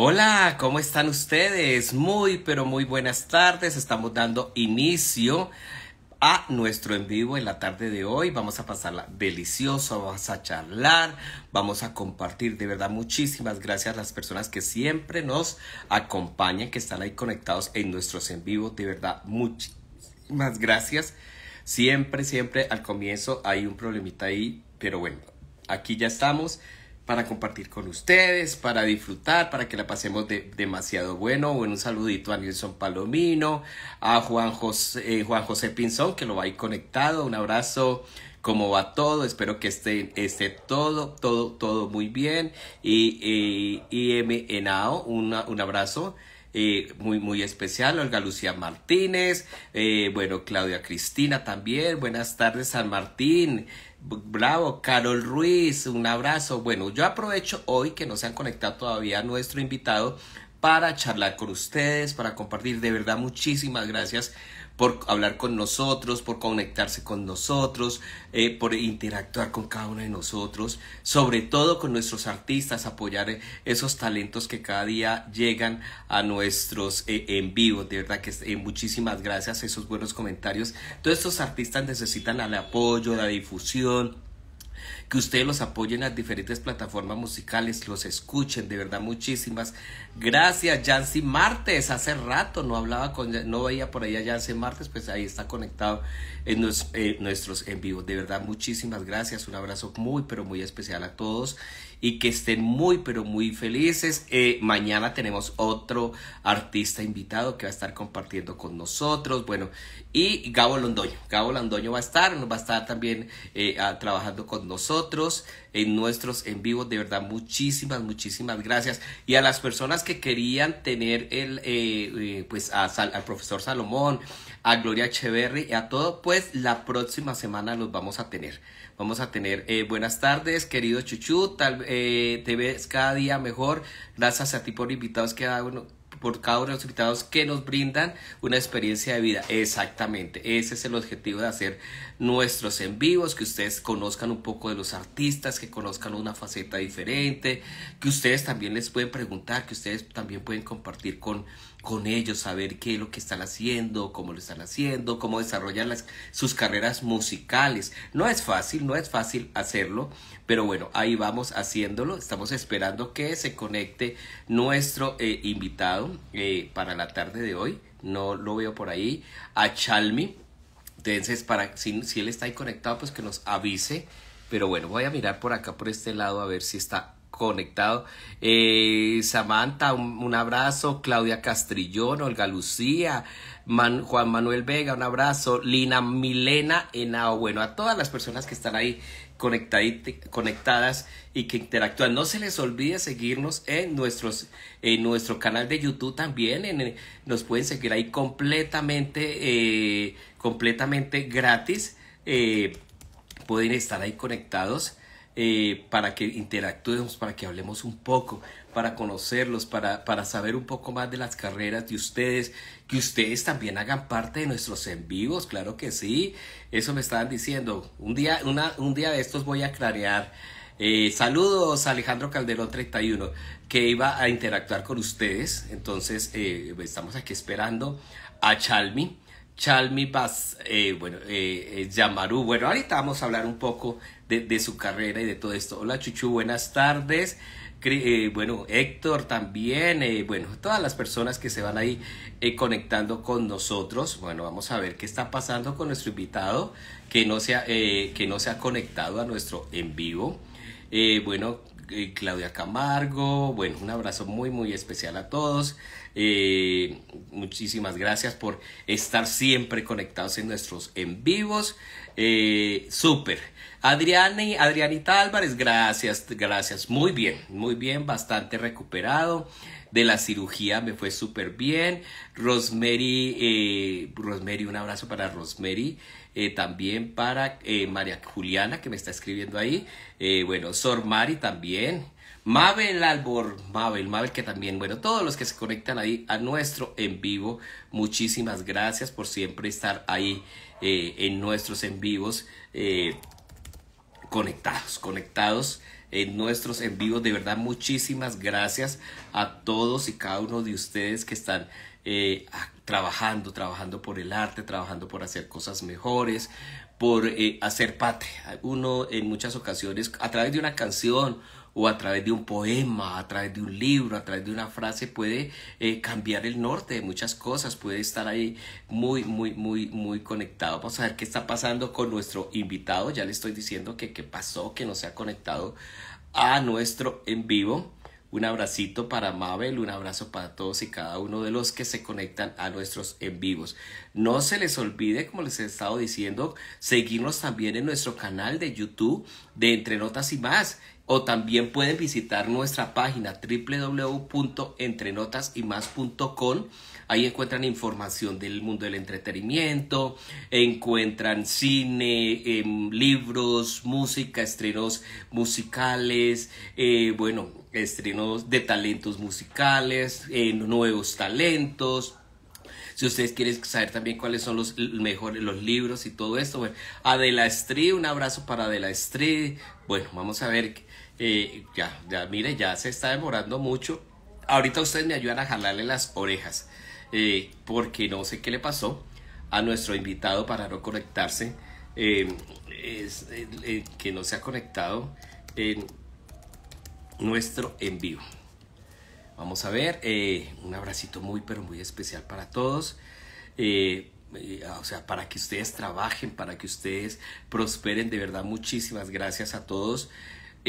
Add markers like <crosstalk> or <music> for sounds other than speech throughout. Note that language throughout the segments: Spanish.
Hola, ¿cómo están ustedes? Muy, pero muy buenas tardes. Estamos dando inicio a nuestro en vivo en la tarde de hoy. Vamos a pasarla delicioso, vamos a charlar, vamos a compartir. De verdad, muchísimas gracias a las personas que siempre nos acompañan, que están ahí conectados en nuestros en vivo. De verdad, muchísimas gracias. Siempre, siempre al comienzo hay un problemita ahí, pero bueno, aquí ya estamos para compartir con ustedes, para disfrutar, para que la pasemos de, demasiado bueno. Bueno, un saludito a Nilson Palomino, a Juan José, eh, Juan José Pinzón, que lo va ahí conectado. Un abrazo. ¿Cómo va todo? Espero que esté, esté todo, todo, todo muy bien. Y, y, y M. Enao, un abrazo. Eh, muy, muy especial, Olga Lucía Martínez, eh, bueno, Claudia Cristina también, buenas tardes San Martín, bravo, Carol Ruiz, un abrazo. Bueno, yo aprovecho hoy que no se han conectado todavía a nuestro invitado para charlar con ustedes, para compartir. De verdad, muchísimas gracias por hablar con nosotros, por conectarse con nosotros, eh, por interactuar con cada uno de nosotros, sobre todo con nuestros artistas, apoyar eh, esos talentos que cada día llegan a nuestros eh, en vivo. De verdad que muchísimas gracias, esos buenos comentarios. Todos estos artistas necesitan el apoyo, la difusión que ustedes los apoyen en las diferentes plataformas musicales, los escuchen, de verdad muchísimas gracias. Jancy Martes, hace rato no hablaba con, no veía por ahí a Jancy Martes, pues ahí está conectado en nuestros en vivo. De verdad muchísimas gracias, un abrazo muy pero muy especial a todos y que estén muy pero muy felices. Eh, mañana tenemos otro artista invitado que va a estar compartiendo con nosotros. Bueno, y Gabo Londoño. Gabo Londoño va a estar, nos va a estar también eh, trabajando con nosotros en nuestros en vivo. De verdad, muchísimas, muchísimas gracias. Y a las personas que querían tener el, eh, pues al profesor Salomón, a Gloria Echeverry y a todo, pues la próxima semana los vamos a tener. Vamos a tener eh, buenas tardes, querido Chuchu, tal, eh, te ves cada día mejor. Gracias a ti por invitados que uno, por cada uno de los invitados que nos brindan una experiencia de vida. Exactamente, ese es el objetivo de hacer nuestros en vivos, que ustedes conozcan un poco de los artistas, que conozcan una faceta diferente, que ustedes también les pueden preguntar, que ustedes también pueden compartir con con ellos, saber qué es lo que están haciendo, cómo lo están haciendo, cómo desarrollan sus carreras musicales. No es fácil, no es fácil hacerlo, pero bueno, ahí vamos haciéndolo. Estamos esperando que se conecte nuestro eh, invitado eh, para la tarde de hoy. No lo veo por ahí. A Chalmi. Entonces, para, si él está ahí conectado, pues que nos avise. Pero bueno, voy a mirar por acá, por este lado, a ver si está conectado. Eh, Samantha, un, abrazo. Claudia Castrillón, Olga Lucía, Juan Manuel Vega, un abrazo. Lina Milena Enao. Bueno, a todas las personas que están ahí conectadas y que interactúan. No se les olvide seguirnos en, nuestros, en nuestro canal de YouTube también. En, nos pueden seguir ahí completamente, eh, completamente gratis. Eh, pueden estar ahí conectados eh, para que interactuemos, para que hablemos un poco, para conocerlos, para, para saber un poco más de las carreras de ustedes, que ustedes también hagan parte de nuestros en vivos, claro que sí, eso me estaban diciendo. Un día, un día de estos voy a clarear. Eh, saludos Alejandro Calderón 31 que iba a interactuar con ustedes entonces eh, estamos aquí esperando a Chalmi Chalmi Bas, eh, bueno, eh, Yamaru. Bueno, ahorita vamos a hablar un poco de, su carrera y de todo esto. Hola Chuchu, buenas tardes. Eh, bueno, Héctor también, eh, bueno, todas las personas que se van ahí conectando con nosotros. Bueno, vamos a ver qué está pasando con nuestro invitado que no se ha, que no se ha conectado a nuestro en vivo. bueno, Claudia Camargo, bueno, un abrazo muy, muy especial a todos. Eh, muchísimas gracias por estar siempre conectados en nuestros en vivos. Eh, súper. Adriani, Adrianita Álvarez, gracias, gracias. Muy bien, muy bien, bastante recuperado. De la cirugía me fue súper bien. Rosemary, eh, Rosemary, un abrazo para Rosemary. Eh, también para María Juliana que me está escribiendo ahí. bueno, Sor Mari también. Mabel Albor, Mabel, Mabel que también, bueno, todos los que se conectan ahí a nuestro en vivo, muchísimas gracias por siempre estar ahí eh, en nuestros en vivos, eh, conectados, conectados en nuestros en vivos. De verdad, muchísimas gracias a todos y cada uno de ustedes que están eh, trabajando, trabajando por el arte, trabajando por hacer cosas mejores, por hacer patria. Uno en muchas ocasiones, a través de una canción o a través de un poema, a través de un libro, a través de una frase, puede eh, cambiar el norte de muchas cosas, puede estar ahí muy, muy, muy, muy conectado. Vamos a ver qué está pasando con nuestro invitado. Ya le estoy diciendo que qué pasó, que no se ha conectado a nuestro en vivo. Un abracito para Mabel, un abrazo para todos y cada uno de los que se conectan a nuestros en vivos. No se les olvide, como les he estado diciendo, seguirnos también en nuestro canal de YouTube de Entre Notas y más. O también pueden visitar nuestra página www.entrenotasymas.com. Ahí encuentran información del mundo del entretenimiento, encuentran cine, em, libros, música, estrenos musicales, eh, bueno, estrenos de talentos musicales, eh, nuevos talentos. Si ustedes quieren saber también cuáles son los mejores los libros y todo esto, bueno, Adela Estri, un abrazo para Adela Estri. Bueno, vamos a ver, eh, ya, ya, mire, ya se está demorando mucho. Ahorita ustedes me ayudan a jalarle las orejas, eh, porque no sé qué le pasó a nuestro invitado para no conectarse, es, que no se ha conectado en nuestro en vivo. Vamos a ver, eh, un abracito muy, pero muy especial para todos. Eh, eh, o sea, para que ustedes trabajen, para que ustedes prosperen, de verdad, muchísimas gracias a todos.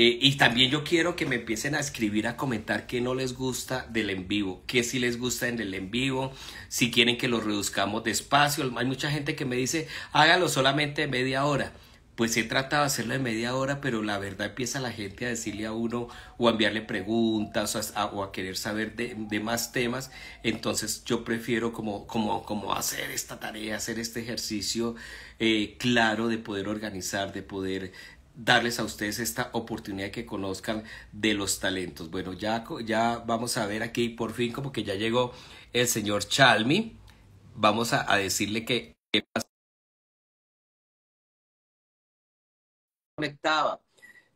Y también yo quiero que me empiecen a escribir, a comentar qué no les gusta del en vivo, qué sí les gusta en el en vivo, si quieren que lo reduzcamos despacio. Hay mucha gente que me dice, hágalo solamente media hora pues he tratado de hacerlo de media hora, pero la verdad empieza la gente a decirle a uno o a enviarle preguntas o a, querer saber de, más temas. Entonces yo prefiero como, como, como hacer esta tarea, hacer este ejercicio eh, claro de poder organizar, de poder darles a ustedes esta oportunidad que conozcan de los talentos. Bueno, ya, ya vamos a ver aquí por fin como que ya llegó el señor Chalmi. Vamos a, a decirle que conectaba.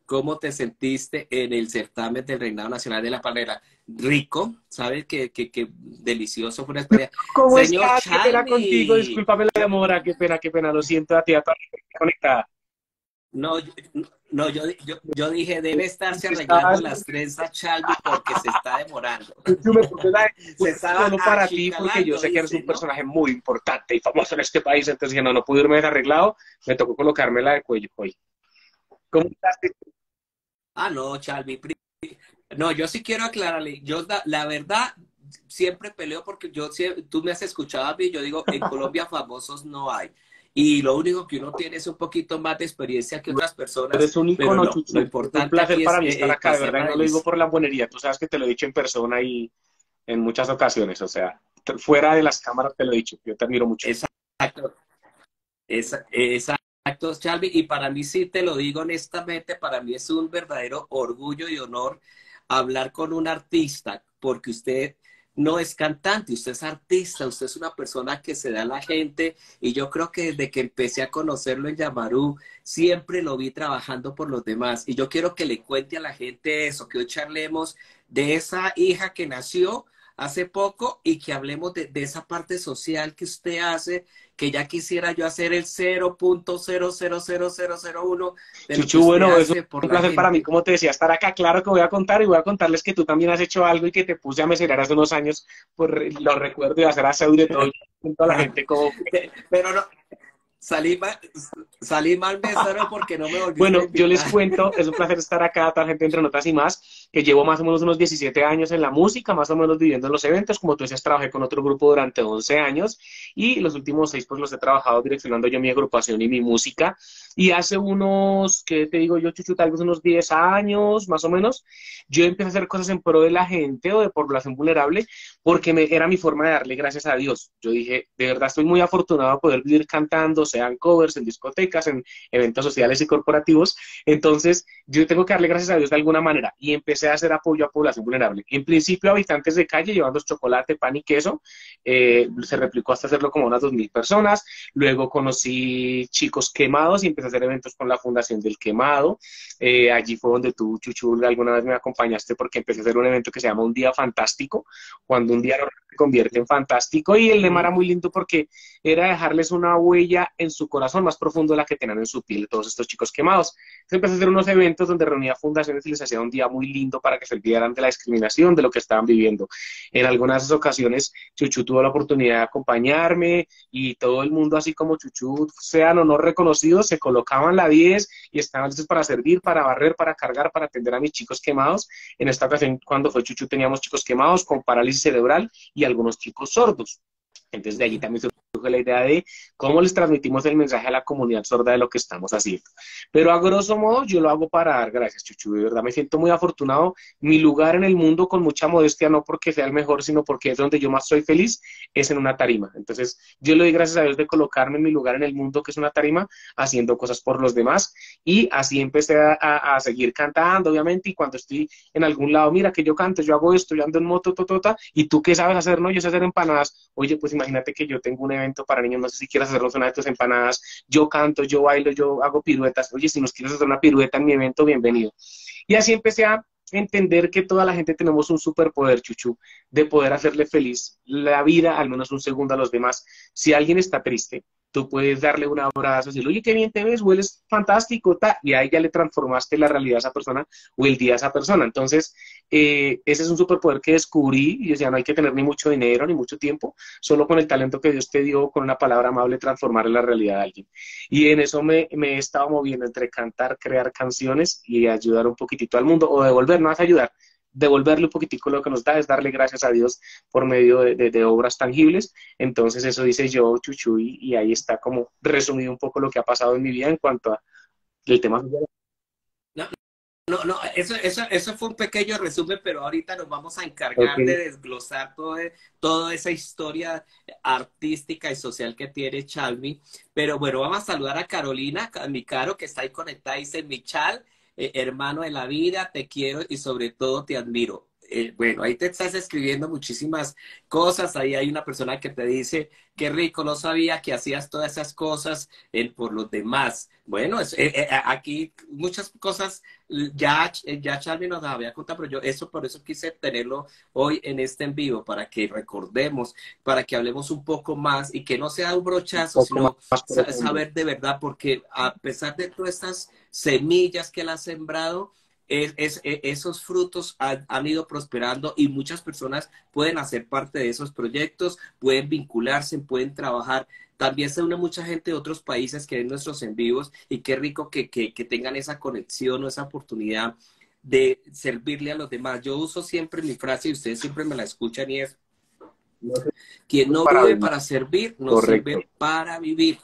¿Cómo te sentiste en el certamen del Reinado Nacional de la Palera? Rico, ¿sabes qué, qué, qué delicioso fue una experiencia? <laughs> ¿Cómo Señor estás? Qué pena contigo, discúlpame la demora, qué pena, qué pena, lo siento a ti, a toda la conectada. No, no yo, yo, yo, dije, debe estarse arreglando las trenzas, Chalvi, porque se está demorando. <laughs> Yo me puse la se estaba solo para ti, porque yo sé que eres un personaje muy importante y famoso en este país, entonces no, no pude irme desarreglado, me tocó colocarme la de cuello hoy. ¿Cómo estás? Ah, no, Chalvi. No, yo sí quiero aclararle. Yo, la, verdad, siempre peleo porque yo, tú me has escuchado a mí, yo digo, en <laughs> Colombia famosos no hay. Y lo único que uno tiene es un poquito más de experiencia que otras personas. Eres un icono, Lo importante un placer para mí estar acá, de verdad, no lo digo por la buenería. Tú sabes que te lo he dicho en persona y en muchas ocasiones. O sea, fuera de las cámaras te lo he dicho. Yo te admiro mucho. Exacto. Exacto, Charlie. Y para mí, sí te lo digo honestamente, para mí es un verdadero orgullo y honor hablar con un artista, porque usted no es cantante, usted es artista, usted es una persona que se da a la gente y yo creo que desde que empecé a conocerlo en Yamarú, siempre lo vi trabajando por los demás y yo quiero que le cuente a la gente eso, que hoy charlemos de esa hija que nació hace poco y que hablemos de, esa parte social que usted hace, que ya quisiera yo hacer el 0.000001. Chuchu, bueno, es un placer para mí, como te decía, estar acá. Claro que voy a contar y voy a contarles que tú también has hecho algo y que te puse a meserar hace unos años, por lo recuerdo y hacer aseo de todo, toda la gente como... <laughs> Pero no, Salí mal, salí mal mesero porque no me volví Bueno, yo les cuento, es un placer estar acá, tal gente entre notas y más, que llevo más o menos unos 17 años en la música, más o menos viviendo en los eventos, como tú decías, trabajé con otro grupo durante 11 años y los últimos 6 pues los he trabajado direccionando yo mi agrupación y mi música. Y hace unos, ¿qué te digo yo, Chuchu? Tal vez unos 10 años, más o menos, yo empecé a hacer cosas en pro de la gente o de población vulnerable porque me, era mi forma de darle gracias a Dios. Yo dije, de verdad estoy muy afortunado de poder vivir cantando, sean covers, en discotecas, en eventos sociales y corporativos. Entonces, yo tengo que darle gracias a Dios de alguna manera. Y empecé empecé hacer apoyo a población vulnerable. En principio, habitantes de calle llevando chocolate, pan y queso. Eh, se replicó hasta hacerlo como unas 2.000 personas. Luego conocí chicos quemados y empecé a hacer eventos con la Fundación del Quemado. Eh, allí fue donde tú, Chuchu, alguna vez me acompañaste porque empecé a hacer un evento que se llama Un Día Fantástico, cuando un día se convierte en fantástico. Y el lema era muy lindo porque era dejarles una huella en su corazón más profundo de la que tenían en su piel todos estos chicos quemados. Entonces empecé a hacer unos eventos donde reunía fundaciones y les hacía un día muy lindo para que se olvidaran de la discriminación, de lo que estaban viviendo. En algunas ocasiones, Chuchu tuvo la oportunidad de acompañarme y todo el mundo, así como Chuchu, sean o no reconocidos, se colocaban la 10 y estaban listos para servir, para barrer, para cargar, para atender a mis chicos quemados. En esta ocasión, cuando fue Chuchu, teníamos chicos quemados con parálisis cerebral y algunos chicos sordos. Entonces de allí también surge la idea de cómo les transmitimos el mensaje a la comunidad sorda de lo que estamos haciendo. Pero a grosso modo yo lo hago para dar gracias, Chuchu. De verdad me siento muy afortunado. Mi lugar en el mundo, con mucha modestia, no porque sea el mejor, sino porque es donde yo más soy feliz, es en una tarima. Entonces yo le doy gracias a Dios de colocarme en mi lugar en el mundo, que es una tarima, haciendo cosas por los demás. Y así empecé a, seguir cantando, obviamente. Y cuando estoy en algún lado, mira que yo canto, yo hago esto, yo ando en moto, totota, y tú qué sabes hacer, no, yo sé hacer empanadas. Oye, pues imagínate que yo tengo un evento para niños, no sé si quieres hacernos una de tus empanadas, yo canto, yo bailo, yo hago piruetas, oye, si nos quieres hacer una pirueta en mi evento, bienvenido. Y así empecé a entender que toda la gente tenemos un superpoder, Chuchu, de poder hacerle feliz la vida, al menos un segundo a los demás. Si alguien está triste, tú puedes darle un abrazo, decirle, oye, qué bien te ves, hueles fantástico, y ahí ya le transformaste la realidad a esa persona o el día a esa persona. Entonces, eh, ese es un superpoder que descubrí, y ya no hay que tener ni mucho dinero ni mucho tiempo, solo con el talento que Dios te dio, con una palabra amable, transformar la realidad de alguien. Y en eso me, me he estado moviendo entre cantar, crear canciones y ayudar un poquitito al mundo, o devolver, no es ayudar, devolverle un poquitico lo que nos da, es darle gracias a Dios por medio de, obras tangibles. Entonces eso dice yo, Chuchu, y, ahí está como resumido un poco lo que ha pasado en mi vida en cuanto a el tema No, no, no eso, eso, eso fue un pequeño resumen, pero ahorita nos vamos a encargar de desglosar todo, toda esa historia artística y social que tiene Chalmi. Pero bueno, vamos a saludar a Carolina, a mi caro, que está ahí conectada, dice Michal. Eh, hermano de la vida, te quiero y sobre todo te admiro. Eh, bueno, ahí te estás escribiendo muchísimas cosas, ahí hay una persona que te dice, qué rico, no sabía que hacías todas esas cosas eh, por los demás. Bueno, aquí muchas cosas ya, ya Charlie nos había contado, pero yo eso por eso quise tenerlo hoy en este en vivo, para que recordemos, para que hablemos un poco más y que no sea un brochazo, sino saber de verdad, porque a pesar de todas estas semillas que él ha sembrado, es, e, esos frutos han, ido prosperando y muchas personas pueden hacer parte de esos proyectos, pueden vincularse, pueden trabajar. También se une mucha gente de otros países que ven nuestros en vivos y qué rico que, tengan esa conexión o esa oportunidad de servirle a los demás. Yo uso siempre mi frase y ustedes siempre me la escuchan y es, quien no vive para servir, no sirve para vivir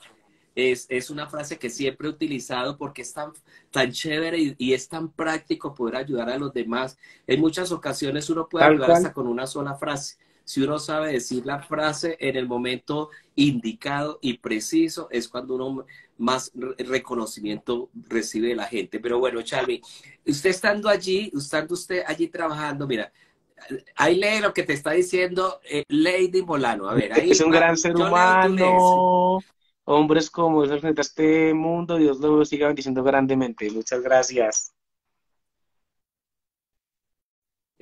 es, una frase que siempre he utilizado porque es tan, tan chévere y, es tan práctico poder ayudar a los demás. En muchas ocasiones uno puede ayudar hasta con una sola frase. Si uno sabe decir la frase en el momento indicado y preciso, es cuando uno más reconocimiento recibe de la gente. Pero bueno, Charlie, usted estando allí, estando usted allí trabajando, mira, ahí lee lo que te está diciendo eh, Lady Molano. A ver, ahí es un gran ser humano hombres como es frente a este mundo, Dios lo siga bendiciendo grandemente. Muchas gracias.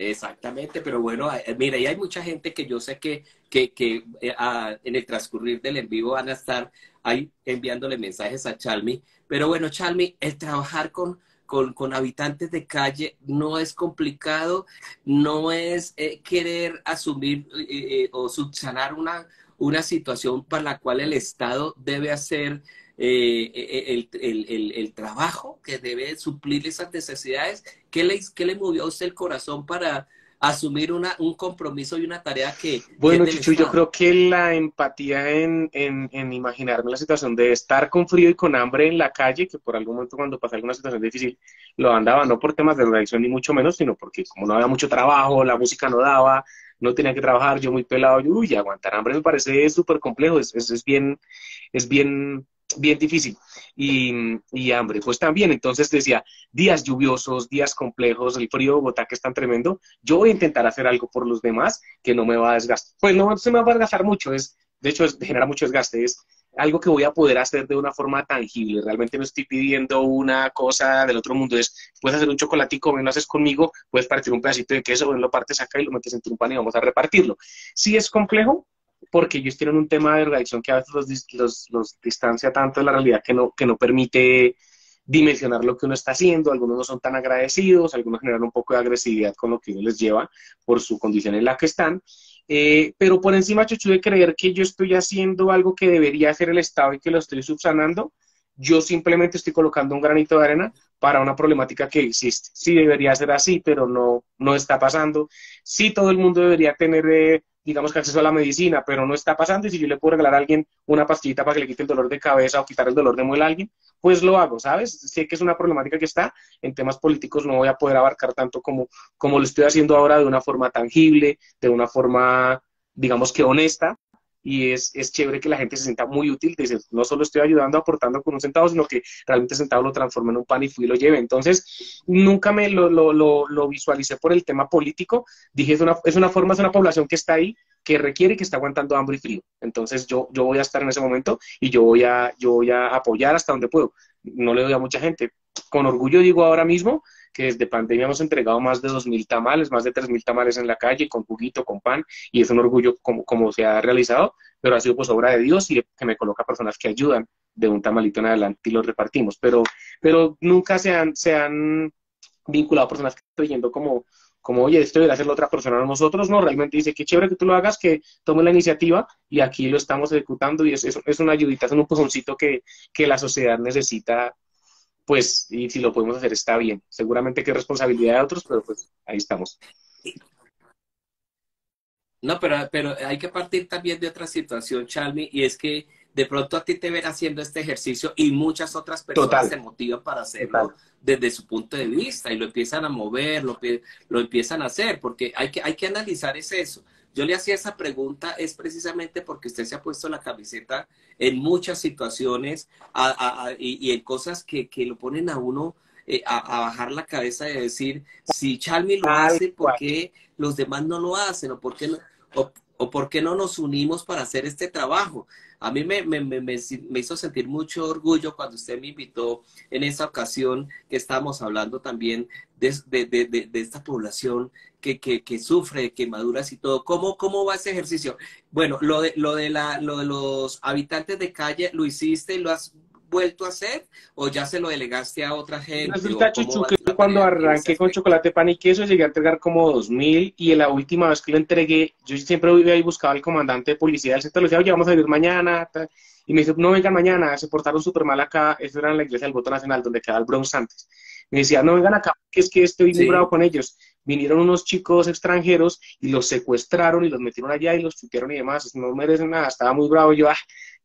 Exactamente, pero bueno, eh, mira, y hay mucha gente que yo sé que, que, que eh, en el transcurrir del en vivo van a estar ahí enviándole mensajes a Chalmi. Pero bueno, Chalmi, el trabajar con, con, habitantes de calle no es complicado, no es eh, querer asumir o subsanar una, una situación para la cual el Estado debe hacer eh, eh, el, trabajo, que debe suplir esas necesidades. ¿Qué le, qué le movió a usted el corazón para asumir una, un compromiso y una tarea que... Bueno, Chuchu, yo creo que la empatía en, en, imaginarme la situación de estar con frío y con hambre en la calle, que por algún momento cuando pasa alguna situación difícil lo andaba, no por temas de redacción ni mucho menos, sino porque como no había mucho trabajo, la música no daba, no tenía que trabajar, yo muy pelado, yo, uy, aguantar hambre me parece súper complejo, es, es, bien, es bien, bien difícil. y, hambre. Pues también, entonces decía, días lluviosos, días complejos, el frío de Bogotá que es tan tremendo, yo voy a intentar hacer algo por los demás que no me va a desgastar. Pues no se me va a desgastar mucho, es, de hecho, es, genera mucho desgaste, es algo que voy a poder hacer de una forma tangible. Realmente no estoy pidiendo una cosa del otro mundo. Es, puedes hacer un chocolatico, ven, lo haces conmigo, puedes partir un pedacito de queso, lo partes acá y lo metes en tu pan y vamos a repartirlo. Si es complejo, porque ellos tienen un tema de organización que a veces los, los, distancia tanto de la realidad que no, que no permite dimensionar lo que uno está haciendo, algunos no son tan agradecidos, algunos generan un poco de agresividad con lo que uno les lleva por su condición en la que están, eh, pero por encima, Chuchu, de creer que yo estoy haciendo algo que debería hacer el Estado y que lo estoy subsanando, yo simplemente estoy colocando un granito de arena para una problemática que existe. Sí debería ser así, pero no, no está pasando. Sí todo el mundo debería tener eh, digamos que acceso a la medicina, pero no está pasando y si yo le puedo regalar a alguien una pastillita para que le quite el dolor de cabeza o quitar el dolor de muela a alguien, pues lo hago, ¿sabes? Sé que es una problemática que está, en temas políticos no voy a poder abarcar tanto como, como lo estoy haciendo ahora de una forma tangible, de una forma, digamos que honesta, y es, es chévere que la gente se sienta muy útil, dice, no solo estoy ayudando, aportando con un centavo, sino que realmente ese centavo lo transforme en un pan y fui y lo lleve. Entonces, nunca me lo, lo, lo, lo visualicé por el tema político, dije, es una, es una forma, es una población que está ahí, que requiere que está aguantando hambre y frío. Entonces, yo, yo voy a estar en ese momento y yo voy, a, yo voy a apoyar hasta donde puedo. No le doy a mucha gente. Con orgullo digo ahora mismo que desde pandemia hemos entregado más de 2.000 tamales, más de 3.000 tamales en la calle, con juguito, con pan, y es un orgullo como, como se ha realizado, pero ha sido pues obra de Dios y que me coloca personas que ayudan de un tamalito en adelante y los repartimos, pero, pero nunca se han, se han vinculado personas que estoy yendo como, como, oye, esto debe hacerlo otra persona, nosotros no, realmente dice, qué chévere que tú lo hagas, que tome la iniciativa y aquí lo estamos ejecutando y es, es, es una ayudita, es un empujoncito que, que la sociedad necesita pues, y si lo podemos hacer está bien. Seguramente que es responsabilidad de otros, pero pues ahí estamos. No, pero, pero hay que partir también de otra situación, Chalmi, y es que de pronto a ti te ven haciendo este ejercicio y muchas otras personas se motivan para hacerlo desde su punto de vista y lo empiezan a mover, lo, lo empiezan a hacer, porque hay que, hay que analizar es eso. Yo le hacía esa pregunta es precisamente porque usted se ha puesto la camiseta en muchas situaciones y, en cosas que, lo ponen a uno eh, a, bajar la cabeza y decir, si Chalmi lo hace, ¿por qué los demás no lo hacen? ¿O por qué no, o por qué no nos unimos para hacer este trabajo? A mí me, me, me, me, hizo sentir mucho orgullo cuando usted me invitó en esa ocasión que estábamos hablando también de, de, de, de esta población que, que, que, sufre quemaduras y todo. ¿Cómo, ¿Cómo va ese ejercicio? Bueno, lo de, lo, de la, lo de los habitantes de calle, ¿lo hiciste y lo has vuelto a hacer o ya se lo delegaste a otra gente? que cuando arranqué con chocolate, pan y queso llegué a entregar como dos mil y en la última vez que lo entregué, yo siempre iba y buscaba al comandante de policía del sector, le decía, oye, vamos a ir mañana, y me dice, no vengan mañana, se portaron súper mal acá, eso era en la iglesia del voto nacional, donde queda el Bronx antes. Me decía, no vengan acá, que es que estoy muy bravo con ellos. Vinieron unos chicos extranjeros y los secuestraron y los metieron allá y los chutearon y demás. No merecen nada, estaba muy bravo. Yo, ah,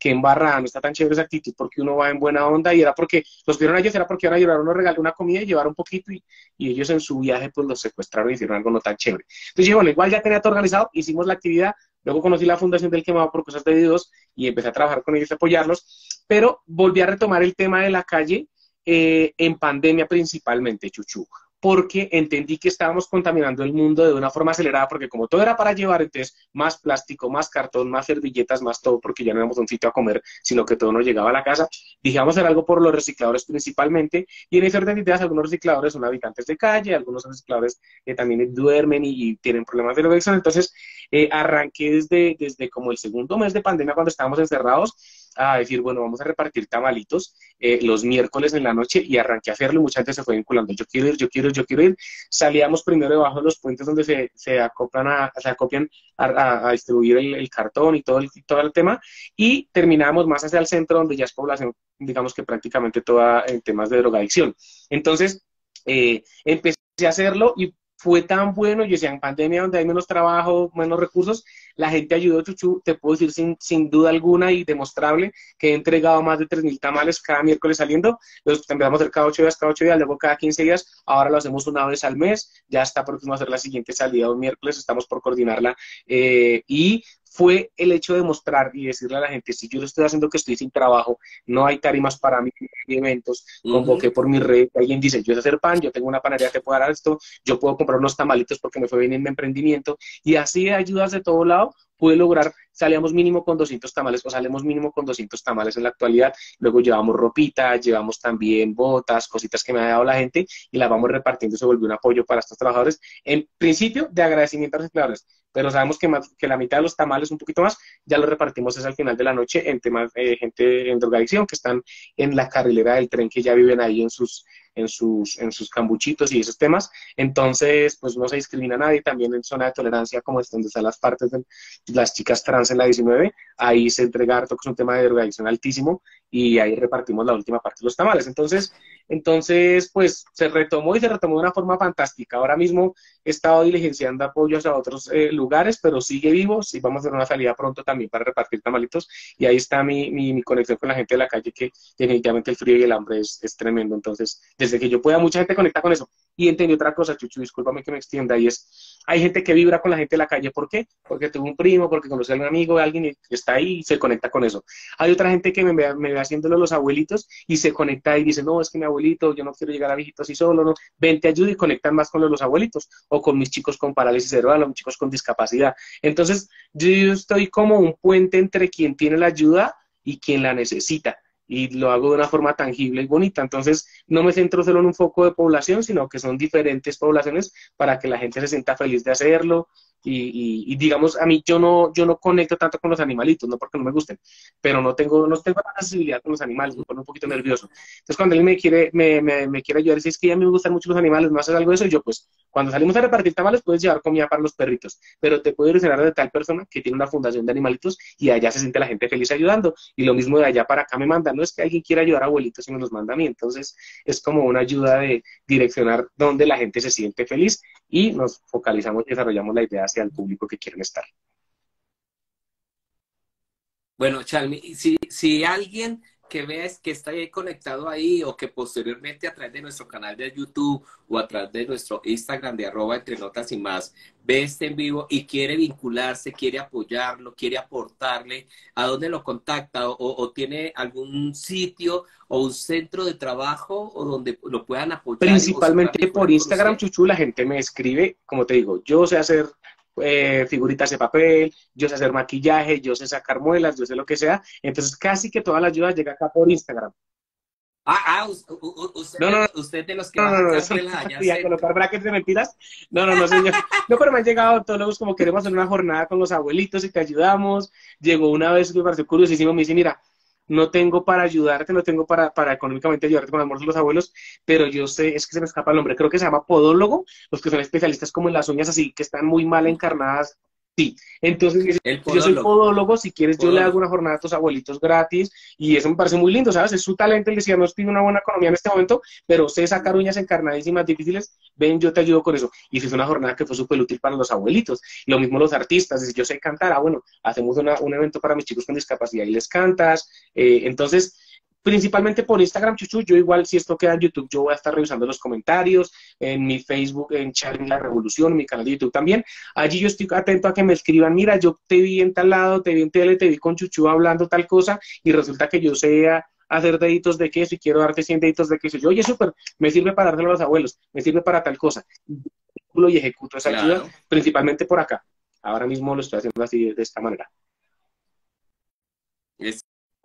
que embarrada, no está tan chévere esa actitud porque uno va en buena onda y era porque los vieron a ellos, era porque iban a llorar, uno regaló una comida y llevar un poquito y, y, ellos en su viaje pues los secuestraron y hicieron algo no tan chévere. Entonces bueno, igual ya tenía todo organizado, hicimos la actividad, luego conocí la Fundación del Quemado por Cosas de Dios y empecé a trabajar con ellos y apoyarlos, pero volví a retomar el tema de la calle eh, en pandemia principalmente, Chuchu porque entendí que estábamos contaminando el mundo de una forma acelerada, porque como todo era para llevar, entonces más plástico, más cartón, más servilletas, más todo, porque ya no éramos un sitio a comer, sino que todo nos llegaba a la casa. Dije, vamos hacer algo por los recicladores principalmente, y en ese orden de ideas, algunos recicladores son habitantes de calle, algunos recicladores que también duermen y, tienen problemas de drogadicción, entonces eh, arranqué desde, desde como el segundo mes de pandemia, cuando estábamos encerrados, a decir, bueno, vamos a repartir tamalitos eh, los miércoles en la noche y arranqué a hacerlo y mucha gente se fue vinculando, yo quiero ir, yo quiero ir, yo quiero ir. Salíamos primero debajo de los puentes donde se, se acoplan a, se acopian a, distribuir el, cartón y todo el, todo el tema y terminamos más hacia el centro donde ya es población, digamos que prácticamente toda en temas de drogadicción. Entonces, eh, empecé a hacerlo y fue tan bueno, yo decía, en pandemia donde hay menos trabajo, menos recursos, la gente ayudó, Chuchu, te puedo decir sin, sin duda alguna y demostrable que he entregado más de 3.000 tamales cada miércoles saliendo, los empezamos a hacer cada 8 días, cada 8 días, luego cada 15 días, ahora lo hacemos una vez al mes, ya está próximo a hacer la siguiente salida un miércoles, estamos por coordinarla eh, y fue el hecho de mostrar y decirle a la gente, si yo lo estoy haciendo que estoy sin trabajo, no hay tarimas para mí, eventos, convoqué por mi red, alguien dice, yo sé hacer pan, yo tengo una panadería que puedo dar esto, yo puedo comprar unos tamalitos porque me fue bien en mi emprendimiento, y así de ayudas de todo lado, pude lograr, salíamos mínimo con 200 tamales o salimos mínimo con 200 tamales en la actualidad, luego llevamos ropita, llevamos también botas, cositas que me ha dado la gente y las vamos repartiendo, se volvió un apoyo para estos trabajadores, en principio de agradecimiento a los empleadores, pero sabemos que, que la mitad de los tamales, un poquito más, ya lo repartimos es al final de la noche en temas, eh, gente en drogadicción que están en la carrilera del tren, que ya viven ahí en sus, en sus, en sus cambuchitos y esos temas. Entonces, pues no se discrimina a nadie. También en zona de tolerancia, como es donde están las partes de las chicas trans en la 19, ahí se entrega harto, que es un tema de drogadicción altísimo, y ahí repartimos la última parte de los tamales. Entonces, entonces, pues se retomó y se retomó de una forma fantástica. Ahora mismo he estado diligenciando apoyos a otros eh, lugares, pero sigue vivo. Sí, vamos a hacer una salida pronto también para repartir tamalitos. Y ahí está mi, mi, conexión con la gente de la calle, que definitivamente el frío y el hambre es, es tremendo. Entonces, desde que yo pueda, mucha gente conecta con eso. Y entendí otra cosa, Chuchu, discúlpame que me extienda, y es, hay gente que vibra con la gente de la calle, ¿por qué? Porque tuvo un primo, porque conoce a un amigo, alguien que está ahí y se conecta con eso. Hay otra gente que me me ve haciéndolo los abuelitos y se conecta y dice, no, es que mi abuelito, yo no quiero llegar a viejito así solo, no, ven, te ayudo y conectan más con los, abuelitos, o con mis chicos con parálisis cerebral, o mis chicos con discapacidad. Entonces, yo estoy como un puente entre quien tiene la ayuda y quien la necesita y lo hago de una forma tangible y bonita. Entonces, no me centro solo en un foco de población, sino que son diferentes poblaciones para que la gente se sienta feliz de hacerlo. Y, digamos, a mí yo no, yo no conecto tanto con los animalitos, no porque no me gusten, pero no tengo, no tengo sensibilidad con los animales, me pone un poquito nervioso. Entonces, cuando él me quiere, me, me, me quiere ayudar, si es que a mí me gustan mucho los animales, no haces algo de eso, y yo pues, cuando salimos a repartir tamales, puedes llevar comida para los perritos, pero te puedo direccionar de tal persona que tiene una fundación de animalitos y allá se siente la gente feliz ayudando. Y lo mismo de allá para acá me mandan, no es que alguien quiera ayudar a abuelitos y me los manda a mí. Entonces, es como una ayuda de direccionar donde la gente se siente feliz y nos focalizamos y desarrollamos la idea hacia el público que quieren estar. Bueno, Chalmi, si, si alguien que veas que está ahí conectado ahí o que posteriormente a través de nuestro canal de YouTube o a través de nuestro Instagram de arroba entre notas y más, ve este en vivo y quiere vincularse, quiere apoyarlo, quiere aportarle, ¿a dónde lo contacta? ¿O, tiene algún sitio o un centro de trabajo o donde lo puedan apoyar? Principalmente por Instagram, Chuchu, la gente me escribe, como te digo, yo sé hacer eh, figuritas de papel, yo sé hacer maquillaje, yo sé sacar muelas, yo sé lo que sea. Entonces casi que toda la ayuda llega acá por Instagram. Ah, ah, usted, no, no, usted de los que no, no, no, eso, <laughs> a colocar brackets de mentiras. No, no, no, señor. <laughs> No, pero me han llegado autónomos como queremos hacer una jornada con los abuelitos y te ayudamos. Llegó una vez que me pareció curiosísimo, me dice, mira, no tengo para ayudarte, no tengo para, para económicamente ayudarte con el de los abuelos, pero yo sé, es que se me escapa el nombre, creo que se llama podólogo, los que son especialistas como en las uñas así, que están muy mal encarnadas, Sí, entonces yo soy podólogo, si quieres yo le hago una jornada a tus abuelitos gratis y eso me parece muy lindo, ¿sabes? Es su talento, él decía, no tiene una buena economía en este momento, pero sé sacar uñas encarnadísimas difíciles, ven, yo te ayudo con eso. Y es una jornada que fue súper útil para los abuelitos. Lo mismo los artistas, si yo sé cantar, ah, bueno, hacemos un evento para mis chicos con discapacidad y les cantas. Eh, entonces, principalmente por Instagram, Chuchu. Yo igual, si esto queda en YouTube, yo voy a estar revisando los comentarios, en mi Facebook, en Charlie La Revolución, en mi canal de YouTube también. Allí yo estoy atento a que me escriban, mira, yo te vi en tal lado, te vi en tele, te vi con Chuchu hablando tal cosa, y resulta que yo sea hacer deditos de queso y quiero darte 100 deditos de queso. Yo, oye, súper, me sirve para dárselo a los abuelos, me sirve para tal cosa. Y ejecuto esa ayuda, principalmente por acá. Ahora mismo lo estoy haciendo así, de esta manera.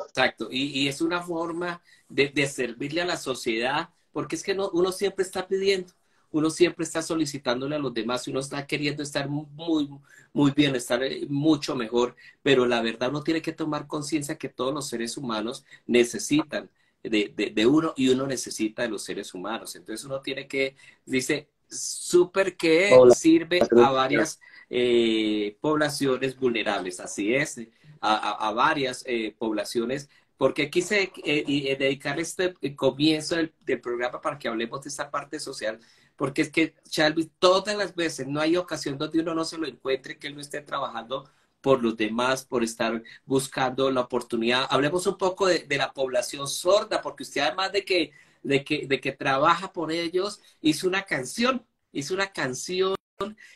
Exacto, y, es una forma de, servirle a la sociedad, porque es que no, uno siempre está pidiendo, uno siempre está solicitándole a los demás, uno está queriendo estar muy, muy bien, estar eh, mucho mejor, pero la verdad uno tiene que tomar conciencia que todos los seres humanos necesitan de, uno y uno necesita de los seres humanos. Entonces uno tiene que, dice, súper que sirve a varias eh, poblaciones vulnerables, así es a, varias eh, poblaciones, porque quise eh, eh, dedicar este comienzo del, programa para que hablemos de esa parte social, porque es que, Charlie, todas las veces no hay ocasión donde uno no se lo encuentre, que él no esté trabajando por los demás, por estar buscando la oportunidad. Hablemos un poco de, la población sorda, porque usted además de que, de que, de que trabaja por ellos, hizo una canción, hizo una canción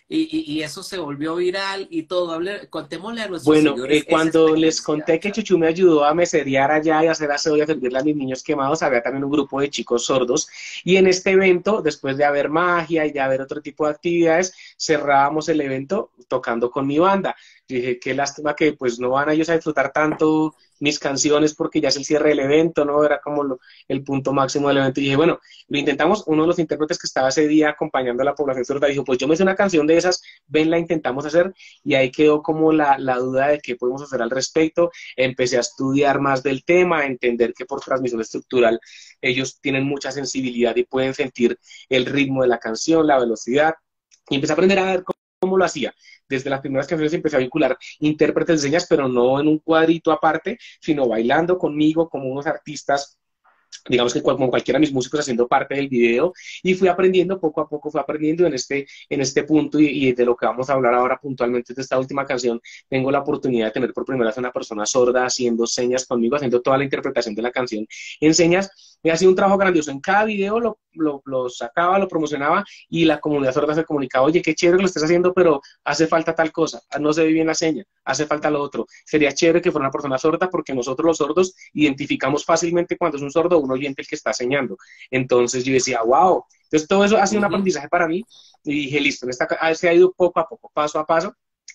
y, eso se volvió viral y todo. Hable, contémosle a nuestros Bueno, eh, cuando les conté que Chuchu me ayudó a meseriar allá y hacer aseo y a servirle a mis niños quemados, había también un grupo de chicos sordos. Y en este evento, después de haber magia y de haber otro tipo de actividades, cerrábamos el evento tocando con mi banda dije, qué lástima que pues no van ellos a disfrutar tanto mis canciones porque ya es el cierre del evento, ¿no? Era como el punto máximo del evento. Y dije, bueno, lo intentamos, uno de los intérpretes que estaba ese día acompañando a la población sorda dijo, pues yo me hice una canción de esas, ven, la intentamos hacer, y ahí quedó como la, la duda de qué podemos hacer al respecto. Empecé a estudiar más del tema, a entender que por transmisión estructural ellos tienen mucha sensibilidad y pueden sentir el ritmo de la canción, la velocidad, y empecé a aprender a ver cómo lo hacía. Desde las primeras canciones empecé a vincular intérpretes de señas, pero no en un cuadrito aparte, sino bailando conmigo como unos artistas digamos que como cualquiera de mis músicos haciendo parte del video y fui aprendiendo poco a poco, fui aprendiendo en este, en este punto y, de lo que vamos a hablar ahora puntualmente de esta última canción, tengo la oportunidad de tener por primera vez una persona sorda haciendo señas conmigo, haciendo toda la interpretación de la canción en señas me ha sido un trabajo grandioso. En cada video lo, lo, sacaba, lo promocionaba y la comunidad sorda se comunicaba, oye, qué chévere que lo estés haciendo, pero hace falta tal cosa, no se ve bien la seña, hace falta lo otro. Sería chévere que fuera una persona sorda porque nosotros los sordos identificamos fácilmente cuando es un sordo o un oyente el que está enseñando. Entonces yo decía, wow. Entonces todo eso ha sido un aprendizaje para mí y dije, listo, esta, se ha ido poco a poco, paso a paso.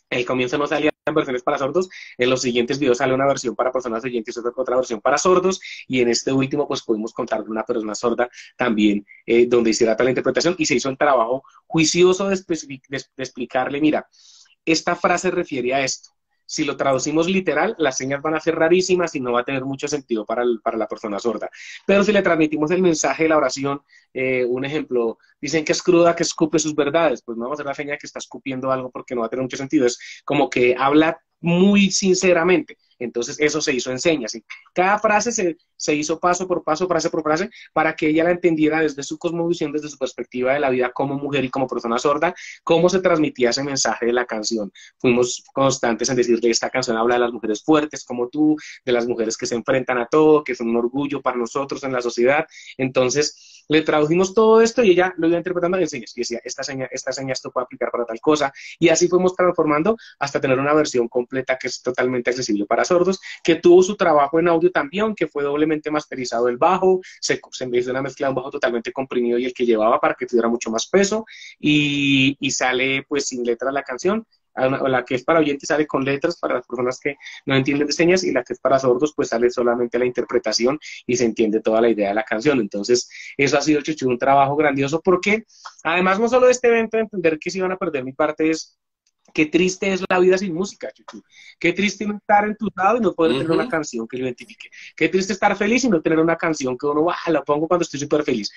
El comienzo no salía versiones para sordos. En los siguientes videos sale una versión para personas oyentes, otra versión para sordos. Y en este último, pues pudimos contar con una persona sorda también, eh, donde hiciera toda la interpretación y se hizo el trabajo juicioso de explicarle, mira, esta frase refiere a esto si lo traducimos literal, las señas van a ser rarísimas y no va a tener mucho sentido para, la persona sorda. Pero si le transmitimos el mensaje de la oración, eh, un ejemplo, dicen que es cruda, que escupe sus verdades, pues no vamos a hacer la seña que está escupiendo algo porque no va a tener mucho sentido. Es como que habla muy sinceramente. Entonces eso se hizo en señas. Cada frase se, se, hizo paso por paso, frase por frase, para que ella la entendiera desde su cosmovisión, desde su perspectiva de la vida como mujer y como persona sorda, cómo se transmitía ese mensaje de la canción. Fuimos constantes en decirle, esta canción habla de las mujeres fuertes como tú, de las mujeres que se enfrentan a todo, que son un orgullo para nosotros en la sociedad. Entonces, le tradujimos todo esto y ella lo iba interpretando en señas. Y decía, esta seña, esta seña esto puede aplicar para tal cosa. Y así fuimos transformando hasta tener una versión completa que es totalmente accesible para sordos, que tuvo su trabajo en audio también, que fue masterizado el bajo, se, se hizo una mezcla de un bajo totalmente comprimido y el que llevaba para que tuviera mucho más peso. Y, y sale pues sin letra la canción la que es para oyentes sale con letras para las personas que no entienden de señas y la que es para sordos pues sale solamente la interpretación y se entiende toda la idea de la canción. Entonces, eso ha sido, Chuchu, un trabajo grandioso porque además no solo de este evento, entender que se iban a perder mi parte es Qué triste es la vida sin música, Chuchu. Qué triste estar en tu lado y no poder tener una canción que lo identifique. Qué triste estar feliz y no tener una canción que uno, ah, la pongo cuando estoy súper feliz.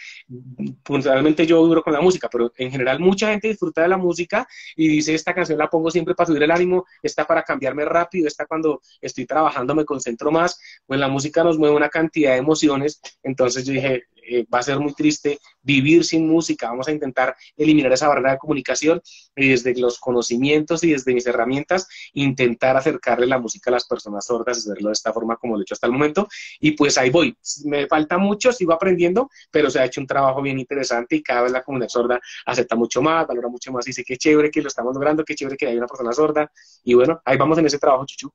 Puntualmente yo duro con la música, pero en general mucha gente disfruta de la música y dice, esta canción la pongo siempre para subir el ánimo, esta para cambiarme rápido, esta cuando estoy trabajando me concentro más. Pues la música nos mueve una cantidad de emociones. Entonces yo dije, eh, va a ser muy triste vivir sin música. Vamos a intentar eliminar esa barrera de comunicación y desde los conocimientos y desde mis herramientas intentar acercarle la música a las personas sordas, hacerlo de esta forma como lo he hecho hasta el momento. Y pues ahí voy. Me falta mucho, sigo aprendiendo, pero se ha hecho un trabajo bien interesante y cada vez la comunidad sorda acepta mucho más, valora mucho más y dice qué chévere que lo estamos logrando, qué chévere que hay una persona sorda. Y bueno, ahí vamos en ese trabajo, Chuchu.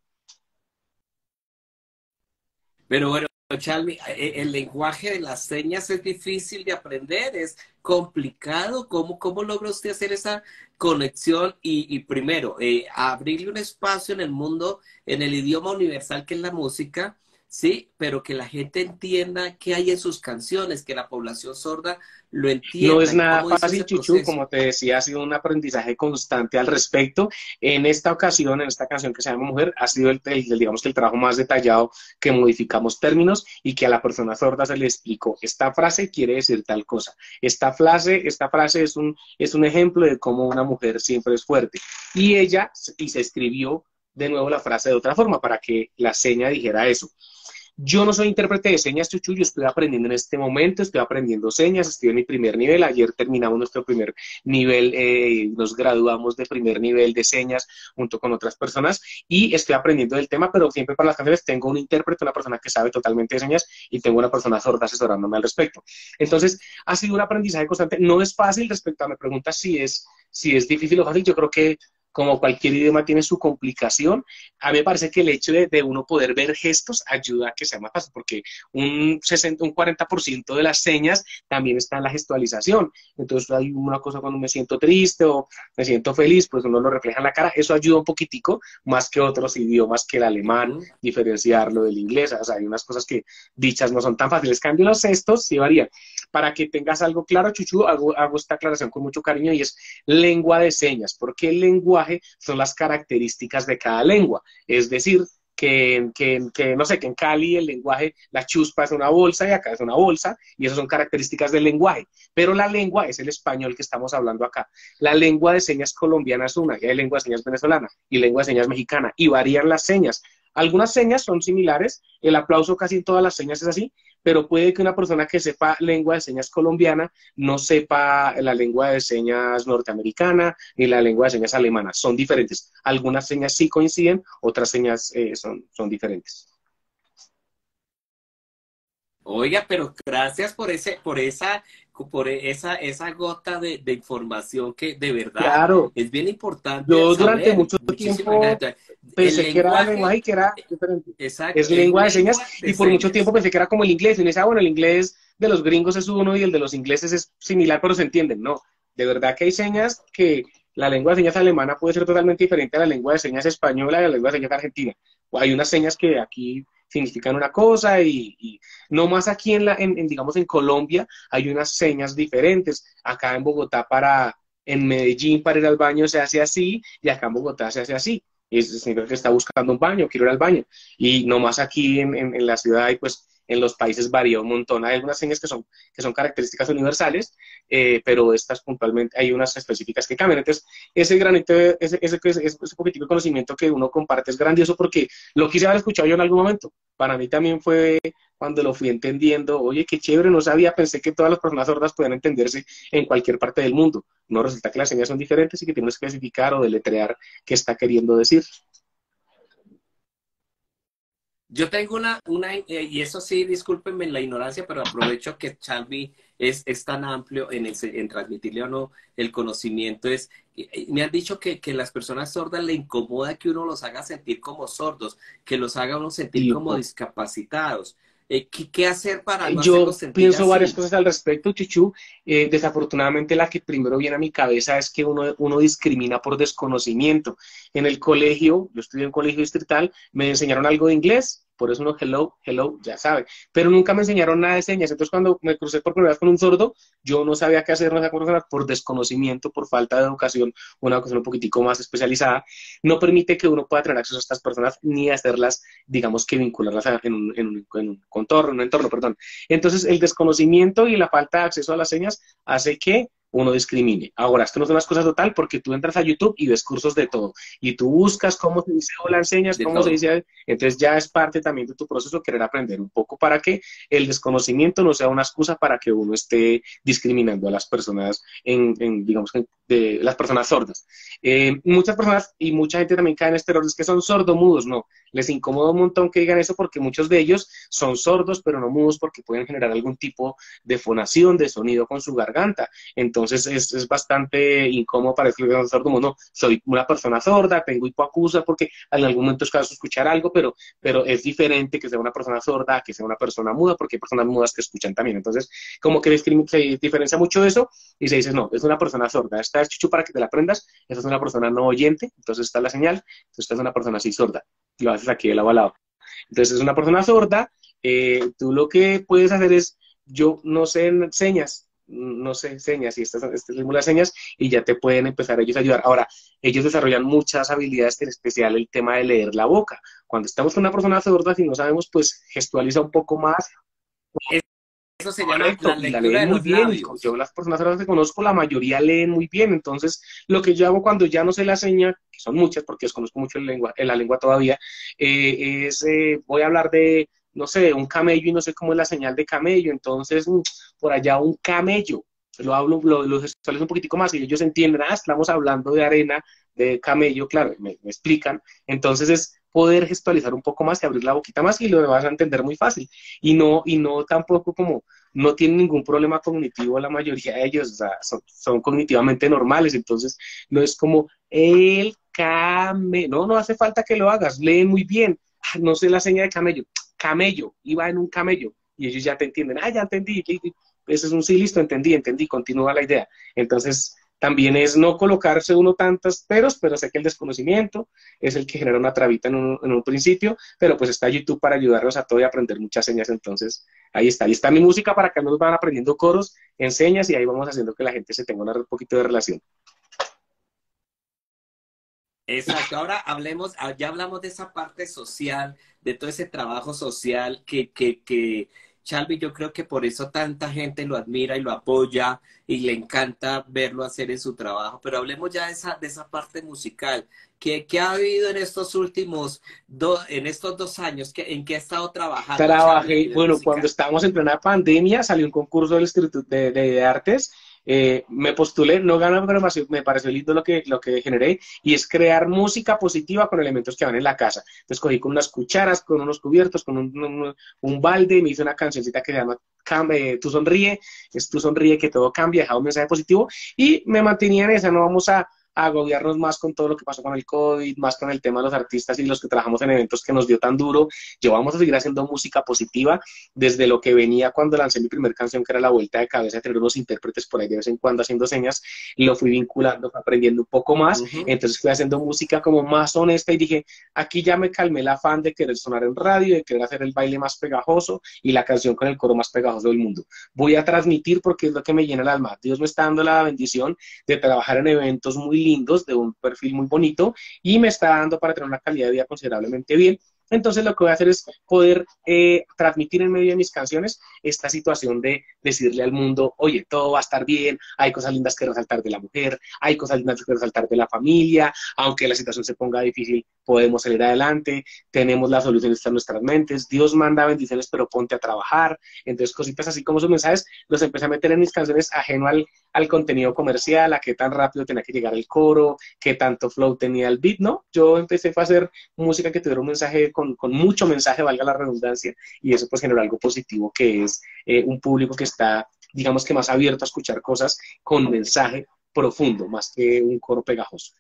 Pero bueno, Chalmi, eh, el lenguaje de las señas es difícil de aprender, es complicado. ¿Cómo, cómo logra usted hacer esa conexión? Y, primero, eh, abrirle un espacio en el mundo, en el idioma universal que es la música, ¿sí? Pero que la gente entienda qué hay en sus canciones, que la población sorda lo entienda. No es nada fácil, Chuchu, como te decía, ha sido un aprendizaje constante al respecto. En esta ocasión, en esta canción que se llama Mujer, ha sido el, digamos que el trabajo más detallado que modificamos términos y que a la persona sorda se le explicó, esta frase quiere decir tal cosa. Esta frase, esta frase es un, es un ejemplo de cómo una mujer siempre es fuerte. Y ella, y se escribió de nuevo la frase de otra forma para que la seña dijera eso. Yo no soy intérprete de señas, Chuchu, yo estoy aprendiendo en este momento, estoy aprendiendo señas, estoy en mi primer nivel, ayer terminamos nuestro primer nivel, eh, nos graduamos de primer nivel de señas junto con otras personas y estoy aprendiendo del tema, pero siempre para las canciones tengo un intérprete, una persona que sabe totalmente de señas y tengo una persona sorda asesorándome al respecto. Entonces, ha sido un aprendizaje constante, no es fácil respecto a me pregunta si es, si es difícil o fácil, yo creo que como cualquier idioma tiene su complicación, a mí me parece que el hecho de, uno poder ver gestos ayuda a que sea más fácil, porque un 60, un 40% de las señas también está en la gestualización. Entonces hay una cosa cuando me siento triste o me siento feliz, pues uno lo refleja en la cara. Eso ayuda un poquitico más que otros idiomas, que el alemán, diferenciarlo del inglés. O sea, hay unas cosas que dichas no son tan fáciles. Cambio los gestos, sí varía. Para que tengas algo claro, Chuchu, hago, esta aclaración con mucho cariño y es lengua de señas. ¿Por qué lengua son las características de cada lengua. Es decir, que, que, no sé, que en Cali el lenguaje, la chuspa es una bolsa y acá es una bolsa, y esas son características del lenguaje. Pero la lengua es el español que estamos hablando acá. La lengua de señas colombiana es una, y hay lengua de señas venezolana y lengua de señas mexicana, y varían las señas. Algunas señas son similares, el aplauso casi en todas las señas es así, pero puede que una persona que sepa lengua de señas colombiana no sepa la lengua de señas norteamericana ni la lengua de señas alemana. Son diferentes. Algunas señas sí coinciden, otras señas eh, son, son diferentes. Oiga, pero gracias por ese, por esa, por esa, esa gota de, información que de verdad es bien importante. Yo durante mucho tiempo pensé que era lenguaje y que era diferente. Exacto. Es lengua de señas y por mucho tiempo pensé que era como el inglés. Y me decía, ah, bueno, el inglés de los gringos es uno y el de los ingleses es similar, pero se entienden. No, de verdad que hay señas que la lengua de señas alemana puede ser totalmente diferente a la lengua de señas española y a la lengua de señas argentina. Hay unas señas que aquí significan una cosa y, no más aquí en, la, en, digamos, en Colombia hay unas señas diferentes. Acá en Bogotá para, en Medellín para ir al baño se hace así y acá en Bogotá se hace así es significa que está buscando un baño, quiero ir al baño. Y no más aquí en, en, la ciudad y pues en los países varía un montón. Hay algunas señas que son, que son características universales, eh, pero estas puntualmente hay unas específicas que cambian. Entonces, ese granito, ese, ese, ese, ese poquitico de conocimiento que uno comparte es grandioso porque lo quise haber escuchado yo en algún momento. Para mí también fue cuando lo fui entendiendo, oye, qué chévere, no sabía, pensé que todas las personas sordas podían entenderse en cualquier parte del mundo. No resulta que las señas son diferentes y que tienes que especificar o deletrear qué está queriendo decir. Yo tengo una, una eh, y eso sí, discúlpenme la ignorancia, pero aprovecho que Chalvi es, es tan amplio en, en transmitirle o no el conocimiento. Es, eh, me han dicho que, que las personas sordas le incomoda que uno los haga sentir como sordos, que los haga uno sentir como discapacitados. Eh, ¿qué, hacer para no Yo pienso varias cosas al respecto, Chichu. Eh, desafortunadamente la que primero viene a mi cabeza es que uno, uno discrimina por desconocimiento. En el colegio, yo estudié en un colegio distrital, me enseñaron algo de inglés, por eso uno hello, hello, ya sabe. Pero nunca me enseñaron nada de señas. Entonces, cuando me crucé por primera vez con un sordo, yo no sabía qué hacer, no sabía cómo por desconocimiento, por falta de educación, una educación un poquitico más especializada, no permite que uno pueda tener acceso a estas personas ni hacerlas, digamos que vincularlas en un, en un, en un contorno, un entorno, perdón. Entonces, el desconocimiento y la falta de acceso a las señas hace que uno discrimine. Ahora, esto no es una cosa total porque tú entras a YouTube y ves cursos de todo. Y tú buscas cómo se dice o la enseñas, cómo se dice. Entonces ya es parte también de tu proceso querer aprender un poco para que el desconocimiento no sea una excusa para que uno esté discriminando a las personas, en, digamos, de las personas sordas. Eh, muchas personas y mucha gente también cae en este error, es que son sordomudos, no. Les incomoda un montón que digan eso porque muchos de ellos son sordos, pero no mudos porque pueden generar algún tipo de fonación, de sonido con su garganta. Entonces es, es bastante incómodo para el sordo No, soy una persona sorda, tengo hipoacusa porque en algún momento es caso escuchar algo, pero, pero es diferente que sea una persona sorda que sea una persona muda, porque hay personas mudas que escuchan también. Entonces, como que se diferencia mucho eso y se dice, no, es una persona sorda. Esta es chuchu para que te la aprendas, esta es una persona no oyente, entonces está la señal, entonces es una persona así sorda. Lo haces aquí de lado a lado. Entonces es una persona sorda, eh, tú lo que puedes hacer es, yo no sé señas, no sé señas y estas, estas son las señas y ya te pueden empezar ellos a ayudar. Ahora, ellos desarrollan muchas habilidades, en especial el tema de leer la boca. Cuando estamos con una persona sorda, si no sabemos, pues gestualiza un poco más. Eso se llama la lectura muy bien. Yo las personas que conozco, la mayoría leen muy bien. Entonces, lo que yo hago cuando ya no sé la seña, que son muchas porque desconozco mucho la lengua, la lengua todavía, eh, es, eh, voy a hablar de no sé, un camello y no sé cómo es la señal de camello, entonces mm, por allá un camello, lo hablo, lo, lo gestualizo un poquitico más y ellos entienden, ah, estamos hablando de arena, de camello, claro, me, explican, entonces es poder gestualizar un poco más y abrir la boquita más y lo vas a entender muy fácil. Y no, y no tampoco como, no tienen ningún problema cognitivo la mayoría de ellos, o sea, son, cognitivamente normales, entonces no es como el camello, no, no hace falta que lo hagas, lee muy bien, ah, no sé la seña de camello, camello, iba en un camello, y ellos ya te entienden, ah, ya entendí, eso es un sí, listo, entendí, entendí, continúa la idea. Entonces, también es no colocarse uno tantos peros, pero sé que el desconocimiento es el que genera una trabita en un, en un principio, pero pues está YouTube para ayudarnos a todo y aprender muchas señas, entonces ahí está. Y está mi música para que nos van aprendiendo coros, enseñas y ahí vamos haciendo que la gente se tenga un poquito de relación. Exacto, ahora hablemos, ah, ya hablamos de esa parte social, de todo ese trabajo social que, que, que Chalvi, yo creo que por eso tanta gente lo admira y lo apoya y le encanta verlo hacer en su trabajo. Pero hablemos ya de esa, de esa parte musical. ¿Qué, ha habido en estos últimos dos, en estos dos años? que ¿En qué ha estado trabajando? Trabajé, bueno, cuando estábamos en plena pandemia salió un concurso del Instituto de, de Artes eh, me postulé, no gané pero me pareció lindo lo que, lo que generé, y es crear música positiva con elementos que van en la casa. Entonces cogí con unas cucharas, con unos cubiertos, con un, un, balde, me hice una cancioncita que se llama eh, Tú sonríe, es Tú sonríe que todo cambia, dejaba un mensaje positivo, y me mantenía en esa, no vamos a agobiarnos más con todo lo que pasó con el COVID, más con el tema de los artistas y los que trabajamos en eventos que nos dio tan duro. Yo vamos a seguir haciendo música positiva desde lo que venía cuando lancé mi primera canción, que era La Vuelta de Cabeza, tener unos intérpretes por ahí de vez en cuando haciendo señas, lo fui vinculando, aprendiendo un poco más. Entonces fui haciendo música como más honesta y dije, aquí ya me calmé el afán de querer sonar en radio, de querer hacer el baile más pegajoso y la canción con el coro más pegajoso del mundo. Voy a transmitir porque es lo que me llena el alma. Dios me está dando la bendición de trabajar en eventos muy lindos, de un perfil muy bonito y me está dando para tener una calidad de vida considerablemente bien entonces lo que voy a hacer es poder eh, transmitir en medio de mis canciones esta situación de decirle al mundo, oye, todo va a estar bien, hay cosas lindas que resaltar de la mujer, hay cosas lindas que resaltar de la familia, aunque la situación se ponga difícil, podemos salir adelante, tenemos las soluciones en nuestras mentes, Dios manda bendiciones, pero ponte a trabajar. Entonces cositas así como sus mensajes los empecé a meter en mis canciones ajeno al, al contenido comercial, a qué tan rápido tenía que llegar el coro, qué tanto flow tenía el beat, ¿no? Yo empecé a hacer música que tuviera un mensaje con, mucho mensaje, valga la redundancia, y eso pues generó algo positivo que es eh, un público que está, digamos que más abierto a escuchar cosas con mensaje profundo, más que un coro pegajoso.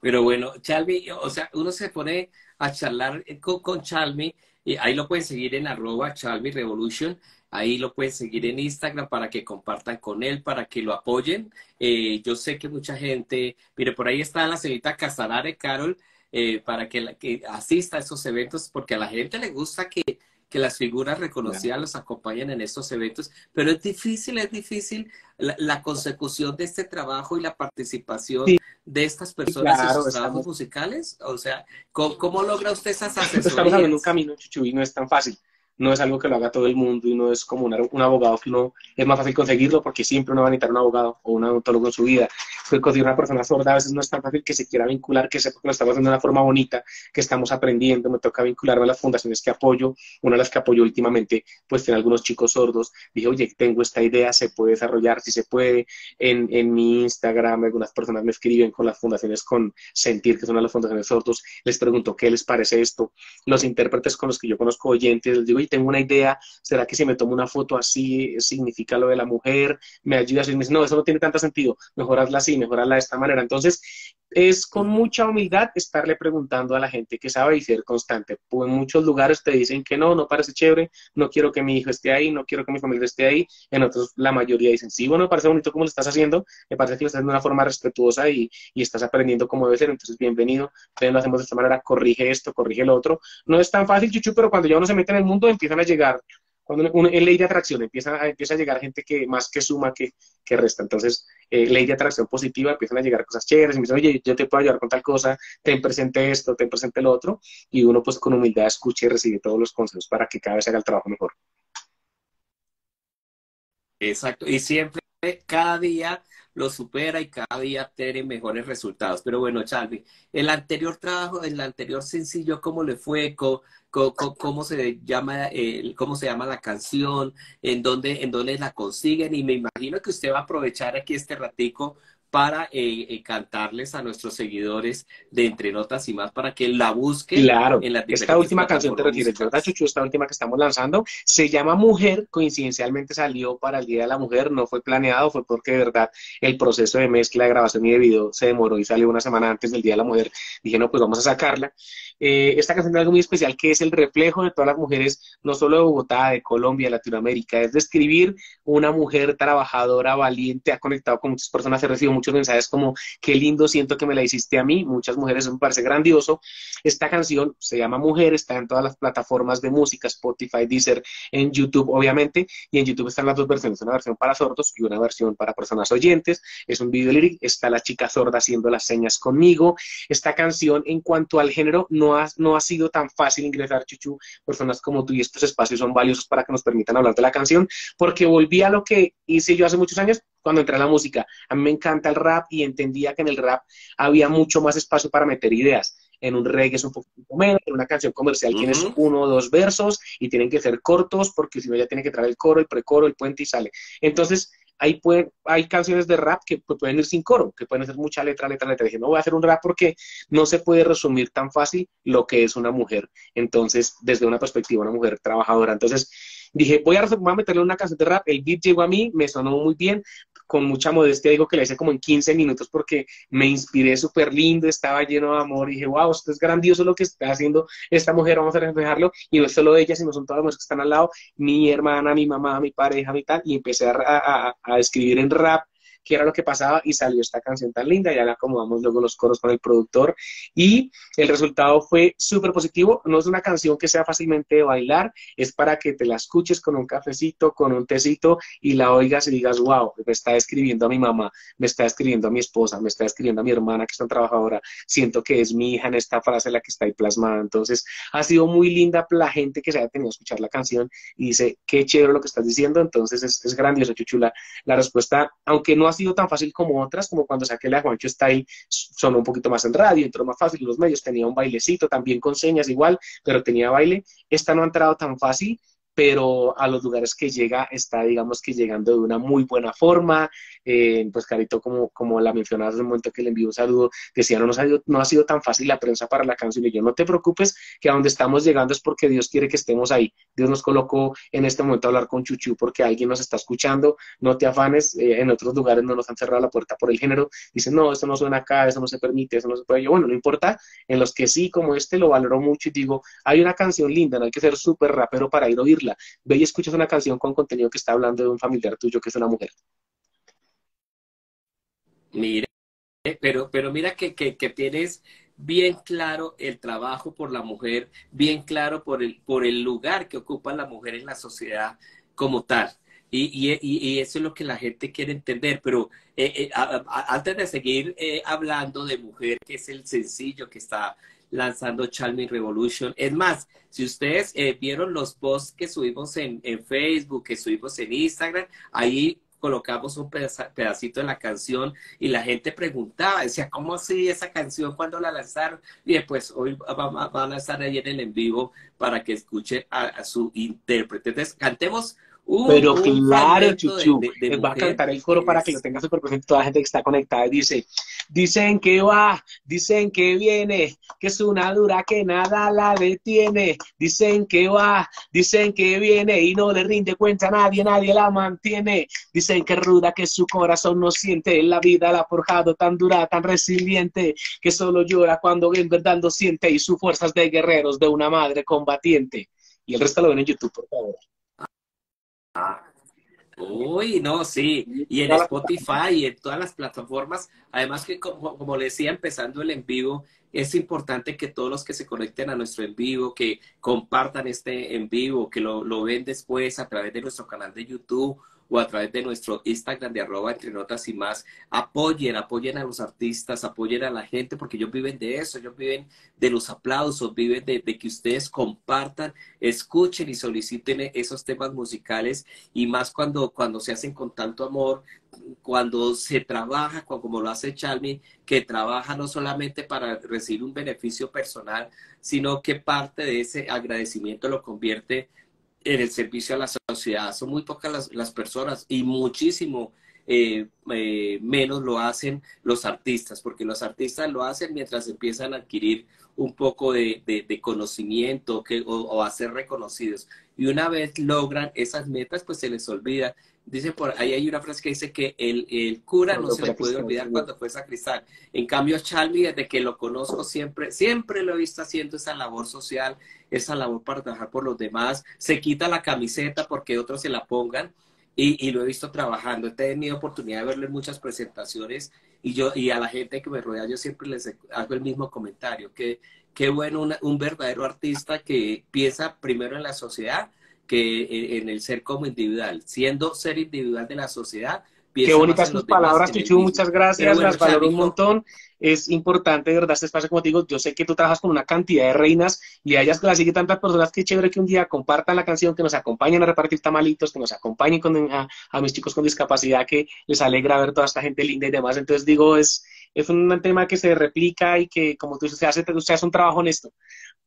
Pero bueno, Chalmi, o sea, uno se pone a charlar con, con Chalmi, y ahí lo pueden seguir en arroba Chalmi Revolution, Ahí lo pueden seguir en Instagram para que compartan con él, para que lo apoyen. Eh, yo sé que mucha gente, mire, por ahí está la señorita Casanare, Carol, eh, para que, que, asista a esos eventos, porque a la gente le gusta que, que las figuras reconocidas los acompañen en estos eventos, pero es difícil, es difícil la, consecución de este trabajo y la participación de estas personas en sus trabajos musicales. O sea, ¿cómo, logra usted esas asesorías? Estamos hablando un camino, Chuchu, y no es tan fácil no es algo que lo haga todo el mundo y no es como un, abogado que no es más fácil conseguirlo porque siempre uno va a necesitar un abogado o un odontólogo en su vida. Conseguir una persona sorda a veces no es tan fácil que se quiera vincular, que sepa que lo estamos haciendo de una forma bonita, que estamos aprendiendo. Me toca vincularme a las fundaciones que apoyo. Una de las que apoyo últimamente, pues tiene algunos chicos sordos. Dije, oye, tengo esta idea, se puede desarrollar, si se puede. En, en mi Instagram, algunas personas me escriben con las fundaciones con Sentir, que son las fundaciones sordos. Les pregunto, ¿qué les parece esto? Los intérpretes con los que yo conozco oyentes, les digo, tengo una idea, ¿será que si me tomo una foto así significa lo de la mujer? Me ayuda a decir, no, eso no tiene tanto sentido, mejorarla así, mejorarla de esta manera. Entonces, es con mucha humildad estarle preguntando a la gente que sabe y ser constante. Pues en muchos lugares te dicen que no, no parece chévere, no quiero que mi hijo esté ahí, no quiero que mi familia esté ahí. En otros, la mayoría dicen, sí, bueno, parece bonito como lo estás haciendo, me parece que lo estás haciendo de una forma respetuosa y, y estás aprendiendo cómo debe ser, entonces bienvenido, ven, lo hacemos de esta manera, corrige esto, corrige lo otro. No es tan fácil, chuchu, pero cuando ya uno se mete en el mundo empiezan a llegar cuando uno, en ley de atracción empieza, empieza a llegar gente que más que suma que, que resta. Entonces, eh, ley de atracción positiva, empiezan a llegar cosas chéveres, me dicen, oye, yo te puedo ayudar con tal cosa, ten presente esto, ten presente lo otro, y uno pues con humildad escucha y recibe todos los consejos para que cada vez haga el trabajo mejor. Exacto, y siempre cada día lo supera y cada día tiene mejores resultados. Pero bueno, Charlie, el anterior trabajo, el anterior sencillo, ¿cómo le fue? ¿Cómo, cómo, se, llama, cómo se llama la canción? ¿En dónde, ¿En dónde la consiguen? Y me imagino que usted va a aprovechar aquí este ratico para eh, eh, cantarles a nuestros seguidores de Entre Notas y más para que la busquen. Claro, en la esta última canción te refieres, ¿verdad, Chuchu? Esta última que estamos lanzando se llama Mujer, coincidencialmente salió para el Día de la Mujer, no fue planeado, fue porque de verdad el proceso de mezcla, de grabación y de video se demoró y salió una semana antes del Día de la Mujer. Dije, no, pues vamos a sacarla. Eh, esta canción tiene algo muy especial que es el reflejo de todas las mujeres, no solo de Bogotá, de Colombia, de Latinoamérica, es describir una mujer trabajadora, valiente, ha conectado con muchas personas, he recibido muchos mensajes como, qué lindo, siento que me la hiciste a mí, muchas mujeres, me parece grandioso. Esta canción se llama Mujer, está en todas las plataformas de música, Spotify, Deezer, en YouTube, obviamente, y en YouTube están las dos versiones, una versión para sordos y una versión para personas oyentes. Es un video lyric, está la chica sorda haciendo las señas conmigo. Esta canción, en cuanto al género, no ha, no ha sido tan fácil ingresar, Chuchu, personas como tú y estos espacios son valiosos para que nos permitan hablar de la canción, porque volví a lo que hice yo hace muchos años, cuando entré a la música. A mí me encanta el rap y entendía que en el rap había mucho más espacio para meter ideas. En un reggae es un poquito menos, en una canción comercial tienes uno o dos versos y tienen que ser cortos porque si no ya tiene que traer el coro, el precoro, el puente y sale. Entonces, hay, hay canciones de rap que pueden ir sin coro, que pueden ser mucha letra, letra, letra. Dije, no voy a hacer un rap porque no se puede resumir tan fácil lo que es una mujer. Entonces, desde una perspectiva, una mujer trabajadora. Entonces, dije, voy a, voy a meterle una canción de rap. El beat llegó a mí, me sonó muy bien, con mucha modestia digo que le hice como en 15 minutos porque me inspiré súper lindo, estaba lleno de amor y dije, wow, esto es grandioso lo que está haciendo esta mujer, vamos a reflejarlo. Y no es solo ella, sino son todas las mujeres que están al lado, mi hermana, mi mamá, mi pareja, mi tal. Y empecé a, a escribir en rap qué era lo que pasaba y salió esta canción tan linda, ya la acomodamos luego los coros con el productor y el resultado fue súper positivo, no es una canción que sea fácilmente de bailar, es para que te la escuches con un cafecito, con un tecito y la oigas y digas, wow, me está escribiendo a mi mamá, me está escribiendo a mi esposa, me está escribiendo a mi hermana que es una trabajadora, siento que es mi hija en esta frase la que está ahí plasmada, entonces ha sido muy linda la gente que se haya tenido a escuchar la canción y dice, qué chévere lo que estás diciendo, entonces es, es grandioso, Chuchula, la respuesta, aunque no ha sido tan fácil como otras, como cuando saqué la Juancho está ahí, sonó un poquito más en radio, entró más fácil los medios, tenía un bailecito también con señas igual, pero tenía baile. Esta no ha entrado tan fácil pero a los lugares que llega está, digamos que llegando de una muy buena forma. Eh, pues Carito, como, como la mencionabas en el momento que le envío un saludo, decía, no, nos ha, no ha sido tan fácil la prensa para la canción. Y yo, no te preocupes, que a donde estamos llegando es porque Dios quiere que estemos ahí. Dios nos colocó en este momento a hablar con Chuchu porque alguien nos está escuchando. No te afanes, eh, en otros lugares no nos han cerrado la puerta por el género. Dicen, no, esto no suena acá, eso no se permite, eso no se puede. Yo, bueno, no importa, en los que sí, como este, lo valoro mucho y digo, hay una canción linda, no hay que ser súper rapero para ir a oírla Ve y escuchas una canción con contenido que está hablando de un familiar tuyo que es una mujer. Mire, pero, pero mira que, que, tienes bien claro el trabajo por la mujer, bien claro por el, por el lugar que ocupa la mujer en la sociedad como tal. Y, y, eso es lo que la gente quiere entender. Pero eh, eh, antes de seguir eh, hablando de mujer, que es el sencillo que está lanzando Charming Revolution. Es más, si ustedes eh, vieron los posts que subimos en, Facebook, que subimos en Instagram, ahí colocamos un pedacito de la canción y la gente preguntaba, decía, ¿cómo así esa canción cuando la lanzaron? Y pues hoy van a estar ahí en el en vivo para que escuchen a su intérprete. Entonces, cantemos pero claro, Chuchu, les va a cantar el coro para que lo tenga súper presente toda la gente que está conectada. Dice, dicen que va, dicen que viene, que es una dura que nada la detiene. Dicen que va, dicen que viene y no le rinde cuenta a nadie, nadie la mantiene. Dicen que ruda, que su corazón no siente, la vida la ha forjado tan dura, tan resiliente, que solo llora cuando en verdad lo siente y su fuerzas de guerreros de una madre combatiente. Y el resto lo ven en YouTube, por favor. Uy, no, sí. Y en Spotify y en todas las plataformas. Además que, como, como le decía, empezando el en vivo, es importante que todos los que se conecten a nuestro en vivo, que compartan este en vivo, que lo, lo ven después a través de nuestro canal de YouTube o a través de nuestro Instagram de arroba entre notas y más. Apoyen, apoyen a los artistas, apoyen a la gente, porque ellos viven de eso, ellos viven de los aplausos, viven de, que ustedes compartan, escuchen y soliciten esos temas musicales y más cuando, cuando se hacen con tanto amor, cuando se trabaja, como lo hace Chalmi, que trabaja no solamente para recibir un beneficio personal, sino que parte de ese agradecimiento lo convierte el servicio a la sociedad. Son muy pocas las, personas y muchísimo eh, eh, menos lo hacen los artistas, porque los artistas lo hacen mientras empiezan a adquirir un poco de, conocimiento que, o, a ser reconocidos. Y una vez logran esas metas, pues se les olvida Dice por ahí hay una frase que dice que el, el cura no, se le puede olvidar cuando fue sacristán. En cambio, Charlie, desde que lo conozco, siempre, siempre lo he visto haciendo esa labor social, esa labor para trabajar por los demás. Se quita la camiseta porque otros se la pongan y, y lo he visto trabajando. He tenido oportunidad de verlo en muchas presentaciones y yo y a la gente que me rodea yo siempre les hago el mismo comentario, que qué bueno un verdadero artista que piensa primero en la sociedad que en el ser como individual, siendo ser individual de la sociedad. Qué bonitas tus palabras, Chuchu, muchas gracias, las valoro un montón. Es importante, de verdad, este espacio, como te digo, yo sé que tú trabajas con una cantidad de reinas y a ellas que las sigue tantas personas, que chévere que un día compartan la canción, que nos acompañen a repartir tamalitos, que nos acompañen con, a, a mis chicos con discapacidad, que les alegra ver toda esta gente linda y demás. Entonces digo, es, es un tema que se replica y que, como tú dices, se hace, usted hace un trabajo honesto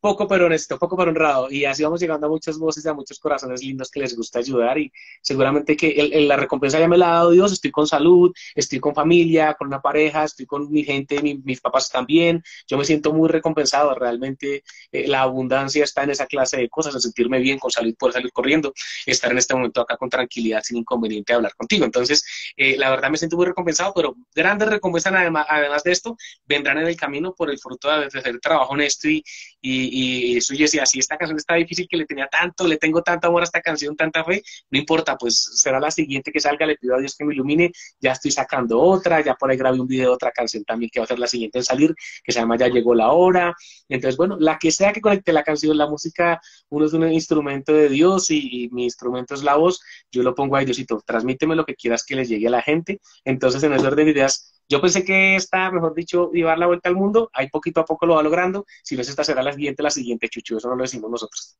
poco pero honesto, poco pero honrado. Y así vamos llegando a muchas voces y a muchos corazones lindos que les gusta ayudar. Y seguramente que la recompensa ya me la ha dado Dios. Estoy con salud, estoy con familia, con una pareja, estoy con mi gente, mis papás también. Yo me siento muy recompensado. Realmente eh, la abundancia está en esa clase de cosas, en sentirme bien, con salud, poder salir corriendo, estar en este momento acá con tranquilidad, sin inconveniente de hablar contigo. Entonces, eh, la verdad me siento muy recompensado, pero grandes recompensas además, además de esto vendrán en el camino por el fruto de hacer trabajo honesto y y, eso y decía, si esta canción está difícil, que le tenía tanto, le tengo tanto amor a esta canción, tanta fe, no importa, pues será la siguiente que salga, le pido a Dios que me ilumine, ya estoy sacando otra, ya por ahí grabé un video de otra canción también que va a ser la siguiente en salir, que se llama Ya llegó la hora, entonces bueno, la que sea que conecte la canción, la música, uno es un instrumento de Dios y, mi instrumento es la voz, yo lo pongo ahí, Diosito, transmíteme lo que quieras que le llegue a la gente, entonces en ese orden de ideas, yo pensé que esta, mejor dicho, iba a dar la vuelta al mundo, ahí poquito a poco lo va logrando, si no es esta será la siguiente, la siguiente, Chuchu, eso no lo decimos nosotros.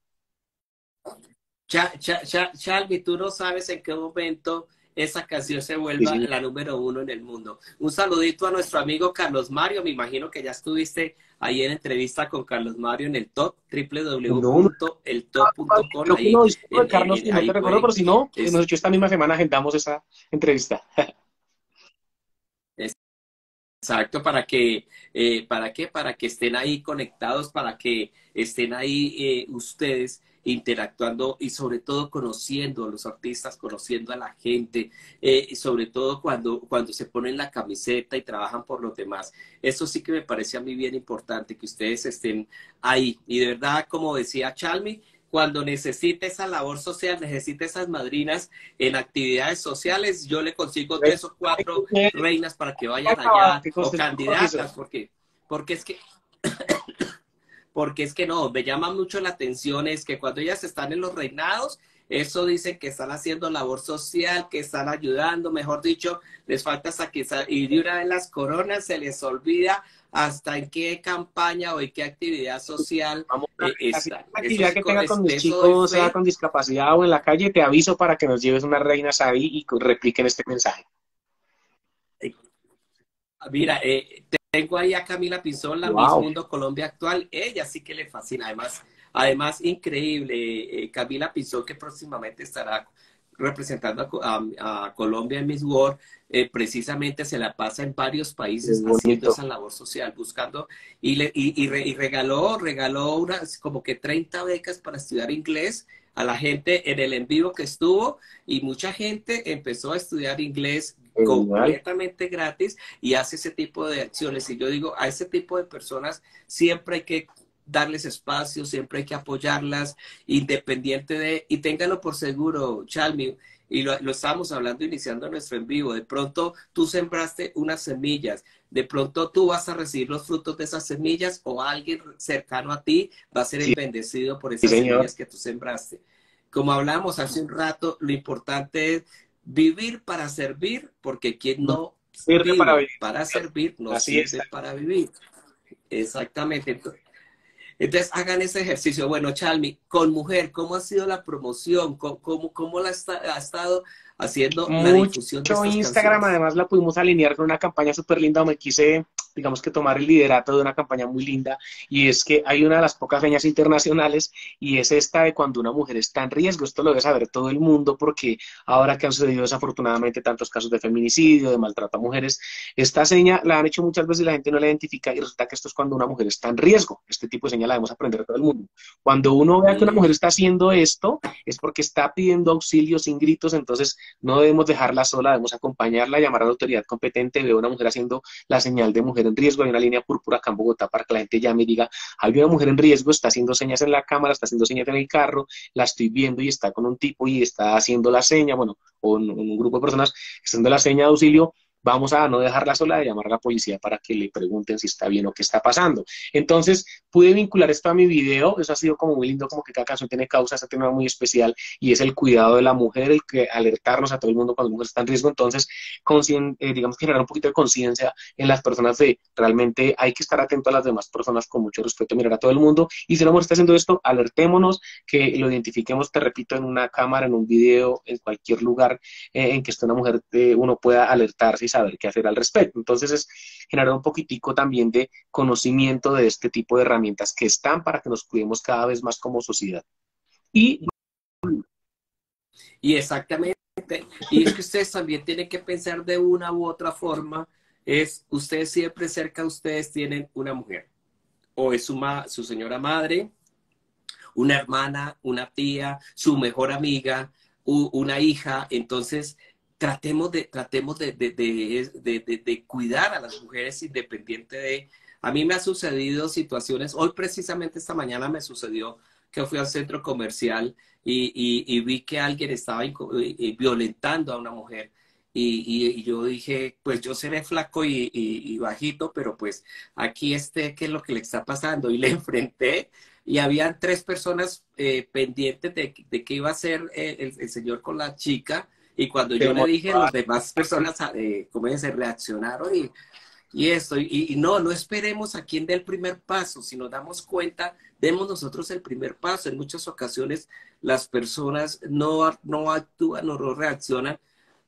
Chalvi, tú no sabes en qué momento esa canción se vuelva la número uno en el mundo. Un saludito a nuestro amigo Carlos Mario, me imagino que ya estuviste ahí en entrevista con Carlos Mario en el top, www.eltop.com. No, no, no, Carlos, no te recuerdo, pero si no, esta misma semana agendamos esa entrevista. <laughs> Exacto, para que, eh, ¿para qué? Para que estén ahí conectados, para que estén ahí eh, ustedes interactuando y sobre todo conociendo a los artistas, conociendo a la gente, eh, sobre todo cuando, cuando se ponen la camiseta y trabajan por los demás. Eso sí que me parece a mí bien importante, que ustedes estén ahí. Y de verdad, como decía Chalmi, cuando necesite esa labor social, necesite esas madrinas en actividades sociales, yo le consigo tres o cuatro reinas para que vayan allá, o candidatas, porque, porque es que, <coughs> porque es que no, me llama mucho la atención es que cuando ellas están en los reinados, eso dicen que están haciendo labor social, que están ayudando, mejor dicho, les falta hasta que y de una vez las coronas se les olvida hasta en qué campaña o en qué actividad social Vamos eh, está. actividad que tenga con mis chicos, sea con discapacidad o en la calle, te aviso para que nos lleves unas reinas ahí y repliquen este mensaje. Mira, eh, tengo ahí a Camila Pinzón, la Miss Mundo Colombia actual. Ella sí que le fascina. Además, además increíble, eh, Camila Pinzón, que próximamente estará representando a, Colombia en Miss World, eh, precisamente se la pasa en varios países haciendo esa labor social, buscando, y, le, y, regaló, regaló unas como que 30 becas para estudiar inglés a la gente en el en vivo que estuvo, y mucha gente empezó a estudiar inglés completamente gratis y hace ese tipo de acciones. Y yo digo, a ese tipo de personas siempre hay que darles espacio, siempre hay que apoyarlas, independiente de, y ténganlo por seguro, Chalmi, y lo, lo estábamos hablando iniciando nuestro en vivo, de pronto tú sembraste unas semillas, de pronto tú vas a recibir los frutos de esas semillas o alguien cercano a ti va a ser bendecido por esas semillas que tú sembraste. Como hablamos hace un rato, lo importante es vivir para servir, porque quien no sirve para, para, servir no sirve para vivir. Exactamente. Entonces, hagan ese ejercicio. Bueno, Chalmi, con mujer, ¿cómo ha sido la promoción? ¿Cómo, cómo, la ha estado haciendo la difusión de Instagram, además, la pudimos alinear con una campaña súper linda me quise digamos que tomar el liderato de una campaña muy linda y es que hay una de las pocas señas internacionales y es esta de cuando una mujer está en riesgo. Esto lo debe saber todo el mundo porque ahora que han sucedido desafortunadamente tantos casos de feminicidio, de maltrato a mujeres, esta seña la han hecho muchas veces y la gente no la identifica y resulta que esto es cuando una mujer está en riesgo. Este tipo de señal la debemos aprender todo el mundo. Cuando uno vea que una mujer está haciendo esto es porque está pidiendo auxilio sin gritos, entonces no debemos dejarla sola, debemos acompañarla, llamar a la autoridad competente, veo a una mujer haciendo la señal de mujer en riesgo, hay una línea púrpura acá en Bogotá para que la gente llame y diga, hay una mujer en riesgo, está haciendo señas en la cámara, está haciendo señas en el carro, la estoy viendo y está con un tipo y está haciendo la seña, bueno, o un, un grupo de personas haciendo la seña de auxilio, vamos a no dejarla sola de llamar a la policía para que le pregunten si está bien o qué está pasando. Entonces, pude vincular esto a mi video, eso ha sido como muy lindo, como que cada canción tiene causa, este tema muy especial, y es el cuidado de la mujer, el que alertarnos a todo el mundo cuando la mujer está en riesgo, entonces, eh, digamos, generar un poquito de conciencia en las personas de realmente hay que estar atento a las demás personas con mucho respeto, mirar a todo el mundo, y si la mujer está haciendo esto, alertémonos, que lo identifiquemos, te repito, en una cámara, en un video, en cualquier lugar eh, en que esté una mujer, eh, uno pueda alertarse saber qué hacer al respecto. Entonces es generar un poquitico también de conocimiento de este tipo de herramientas que están para que nos cuidemos cada vez más como sociedad. Y, y exactamente, y es que ustedes también tienen que pensar de una u otra forma, es ustedes siempre cerca de ustedes tienen una mujer, o es su, su señora madre, una hermana, una tía, su mejor amiga, una hija, entonces tratemos de, tratemos de, de, de, cuidar a las mujeres independiente de... A mí me ha sucedido situaciones, hoy precisamente esta mañana me sucedió que fui al centro comercial y, y, vi que alguien estaba violentando a una mujer. Y, y, yo dije, pues yo seré flaco y, bajito, pero pues aquí este, ¿qué es lo que le está pasando? Y le <laughs> enfrenté y habían tres personas eh, pendientes de, de qué iba a hacer el, el, señor con la chica y cuando yo le dije, las demás personas, eh, como se reaccionaron y, y esto. Y, no, no esperemos a quien dé el primer paso. Si nos damos cuenta, demos nosotros el primer paso. En muchas ocasiones las personas no, no actúan o no reaccionan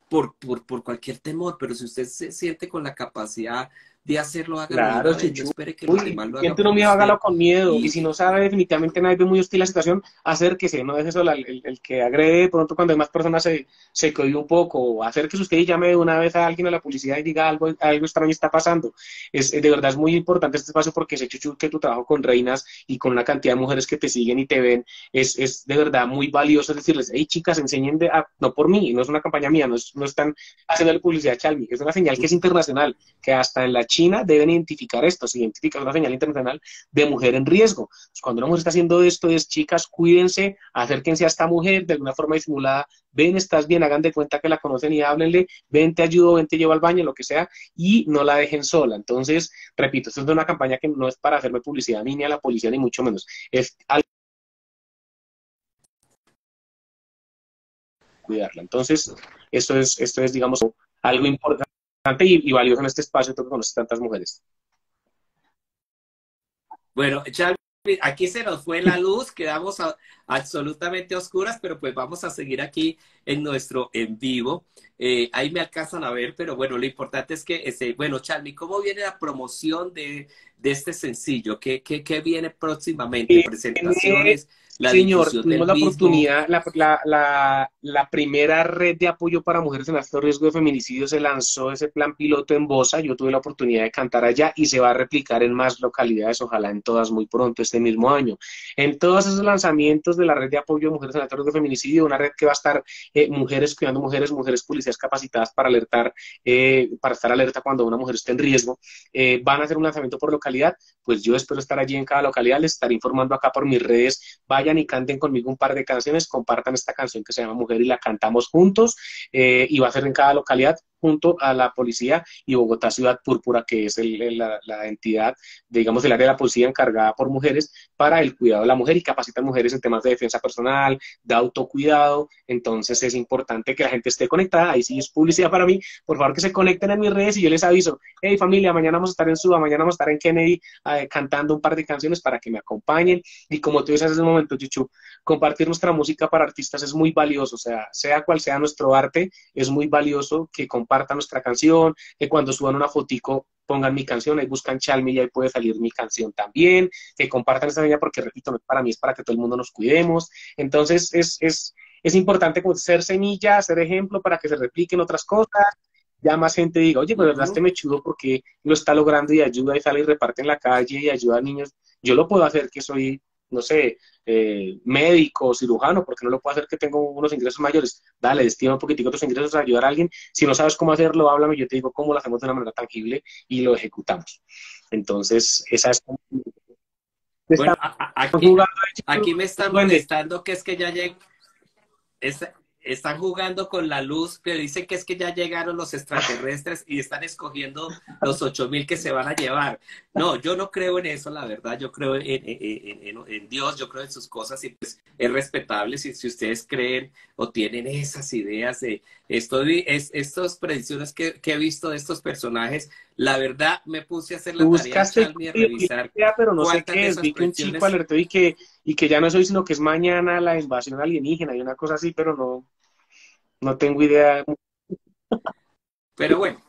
por, por, por cualquier temor, pero si usted se siente con la capacidad de hacerlo, hágalo. Claro, si yo espere que los demás lo hagan. Uno miedo, hágalo con miedo. Y, si no sabe, definitivamente nadie ve muy hostil la situación, acérquese, no deje solo el, el, que agrede, pronto cuando hay más personas se, se un poco, acérquese usted y llame de una vez a alguien a la policía y diga algo, algo extraño está pasando. Es, de verdad es muy importante este espacio porque sé que tu trabajo con reinas y con una cantidad de mujeres que te siguen y te ven es, es de verdad muy valioso decirles, hey chicas, enseñen de, no por mí, no es una campaña mía, no, no están haciendo la publicidad Chalmi, es una señal que es internacional, que hasta en la China deben identificar esto, se identifica una señal internacional de mujer en riesgo. Cuando una mujer está haciendo esto es, chicas, cuídense, acérquense a esta mujer de alguna forma disimulada, ven, estás bien, hagan de cuenta que la conocen y háblenle, ven, te ayudo, ven, te llevo al baño, lo que sea, y no la dejen sola. Entonces, repito, esto es una campaña que no es para hacerme publicidad ni a la policía, ni mucho menos. Es algo cuidarla. Entonces, esto es, esto es, digamos, algo importante y, valioso en este espacio que conoce tantas mujeres. Bueno, aquí se nos fue la luz, quedamos absolutamente oscuras, pero pues vamos a seguir aquí en nuestro en vivo. Eh, ahí me alcanzan a ver, pero bueno, lo importante es que, ese, bueno, Charlie, ¿cómo viene la promoción de, de este sencillo? ¿Qué, qué, qué viene próximamente? ¿Presentaciones? Señor, tuvimos la oportunidad, la, primera red de apoyo para mujeres en alto riesgo de feminicidio se lanzó ese plan piloto en Bosa, yo tuve la oportunidad de cantar allá y se va a replicar en más localidades, ojalá en todas muy pronto este mismo año. En todos esos lanzamientos de la red de apoyo de mujeres en alto riesgo de feminicidio, una red que va a estar eh, mujeres cuidando mujeres, mujeres policías capacitadas para alertar, eh, para estar alerta cuando una mujer esté en riesgo, eh, van a hacer un lanzamiento por localidad, pues yo espero estar allí en cada localidad, les estaré informando acá por mis redes, vayan y canten conmigo un par de canciones, compartan esta canción que se llama Mujer y la cantamos juntos eh, y va a ser en cada localidad junto a la policía y Bogotá Ciudad Púrpura, que es la, entidad, digamos, del área de la policía encargada por mujeres para el cuidado de la mujer y capacitar mujeres en temas de defensa personal, de autocuidado. Entonces es importante que la gente esté conectada. Ahí sí es publicidad para mí. Por favor, que se conecten en mis redes y yo les aviso, hey familia, mañana vamos a estar en Suba, mañana vamos a estar en Kennedy eh, cantando un par de canciones para que me acompañen. Y como tú dices hace un momento, Chuchu, compartir nuestra música para artistas es muy valioso. O sea, sea cual sea nuestro arte, es muy valioso que compartan nuestra canción, que cuando suban una fotico pongan mi canción, ahí buscan Chalmi y ahí puede salir mi canción también, que compartan esta señal porque, repito, para mí es para que todo el mundo nos cuidemos. Entonces, es, es, es importante ser semilla, ser ejemplo para que se repliquen otras cosas. Ya más gente diga, oye, pues verdad este me chudo porque lo está logrando y ayuda y sale y reparte en la calle y ayuda a niños. Yo lo puedo hacer que soy no sé, eh, médico, cirujano, porque no lo puedo hacer que tengo unos ingresos mayores. Dale, destina un poquitico tus ingresos a ayudar a alguien. Si no sabes cómo hacerlo, háblame, yo te digo cómo lo hacemos de una manera tangible y lo ejecutamos. Entonces, esa es... Bueno, aquí, aquí, me están molestando que es que ya llegué están jugando con la luz, pero dicen que es que ya llegaron los extraterrestres y están escogiendo los ocho mil que se van a llevar. No, yo no creo en eso, la verdad. Yo creo en, Dios, yo creo en sus cosas y pues es respetable si, si ustedes creen o tienen esas ideas de esto, es, estas predicciones que, he visto de estos personajes. La verdad, me puse a hacer la tarea y a revisar. Pero no sé qué es. Vi que un chico alertó y que y que ya no es hoy, sino que es mañana la invasión alienígena y una cosa así, pero no, no tengo idea. Pero bueno,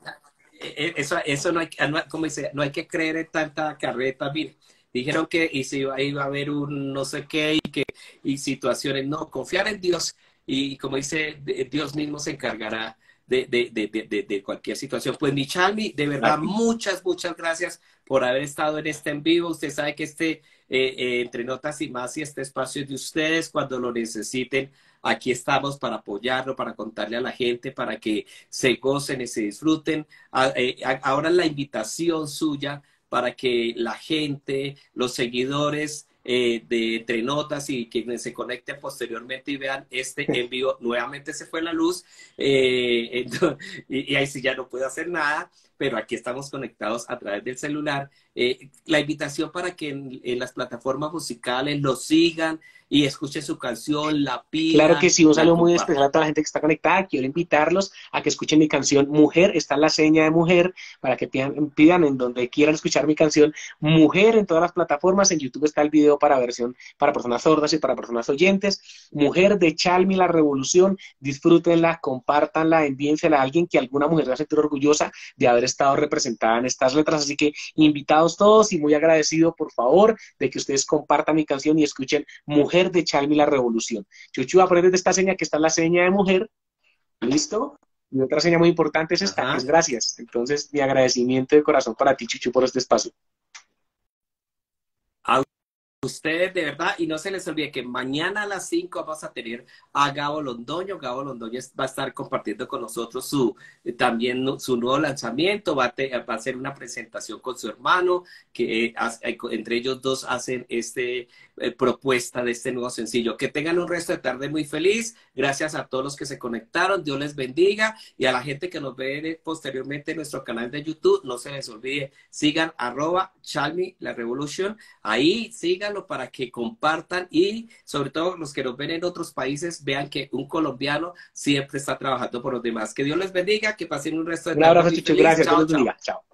e, e, eso, eso no hay, como dice, no hay que creer en tanta carreta. Mire, dijeron que y si iba, iba, a haber un no sé qué y que y situaciones, no, confiar en Dios y como dice, Dios mismo se encargará de, de, de, de, cualquier situación. Pues Michalmi, de verdad, muchas, muchas gracias por haber estado en este en vivo. Usted sabe que este, eh, eh, entre notas y más, y este espacio es de ustedes cuando lo necesiten. Aquí estamos para apoyarlo, para contarle a la gente, para que se gocen y se disfruten. Eh, ahora la invitación suya para que la gente, los seguidores, eh, de Entre Notas y quienes se conecten posteriormente y vean este en vivo. Nuevamente se fue la luz eh, <laughs> y, ahí sí ya no puedo hacer nada, pero aquí estamos conectados a través del celular. Eh, la invitación para que en, las plataformas musicales lo sigan, y escuche su canción, la pida. Claro que sí, un saludo muy especial a toda la gente que está conectada. Quiero invitarlos a que escuchen mi canción Mujer, está la seña de Mujer, para que pidan, pidan en donde quieran escuchar mi canción Mujer en todas las plataformas. En YouTube está el video para versión para personas sordas y para personas oyentes. Mujer de Chalmi, la revolución. Disfrútenla, compártanla, envíensela a alguien que alguna mujer va a sentir orgullosa de haber estado representada en estas letras. Así que invitados todos y muy agradecido, por favor, de que ustedes compartan mi canción y escuchen Mujer de Chalmi la revolución. Chuchu, aprende de esta seña que está en la seña de mujer. ¿Listo? Y otra seña muy importante es esta, es gracias. Entonces, mi agradecimiento de corazón para ti, Chuchu, por este espacio ustedes de verdad y no se les olvide que mañana a las 5 vamos a tener a Gabo Londoño. Gabo Londoño va a estar compartiendo con nosotros su eh, también su nuevo lanzamiento, va a, hacer una presentación con su hermano, que eh, eh, entre ellos dos hacen este propuesta de este nuevo sencillo. Que tengan un resto de tarde muy feliz. Gracias a todos los que se conectaron. Dios les bendiga y a la gente que nos ve posteriormente en nuestro canal de YouTube, no se les olvide, sigan arroba Chalmi la Revolution. Ahí sigan para que compartan y sobre todo los que nos ven en otros países vean que un colombiano siempre está trabajando por los demás. Que Dios les bendiga, que pasen un resto de Un abrazo, Chicho, gracias. Chao, chao. Chao.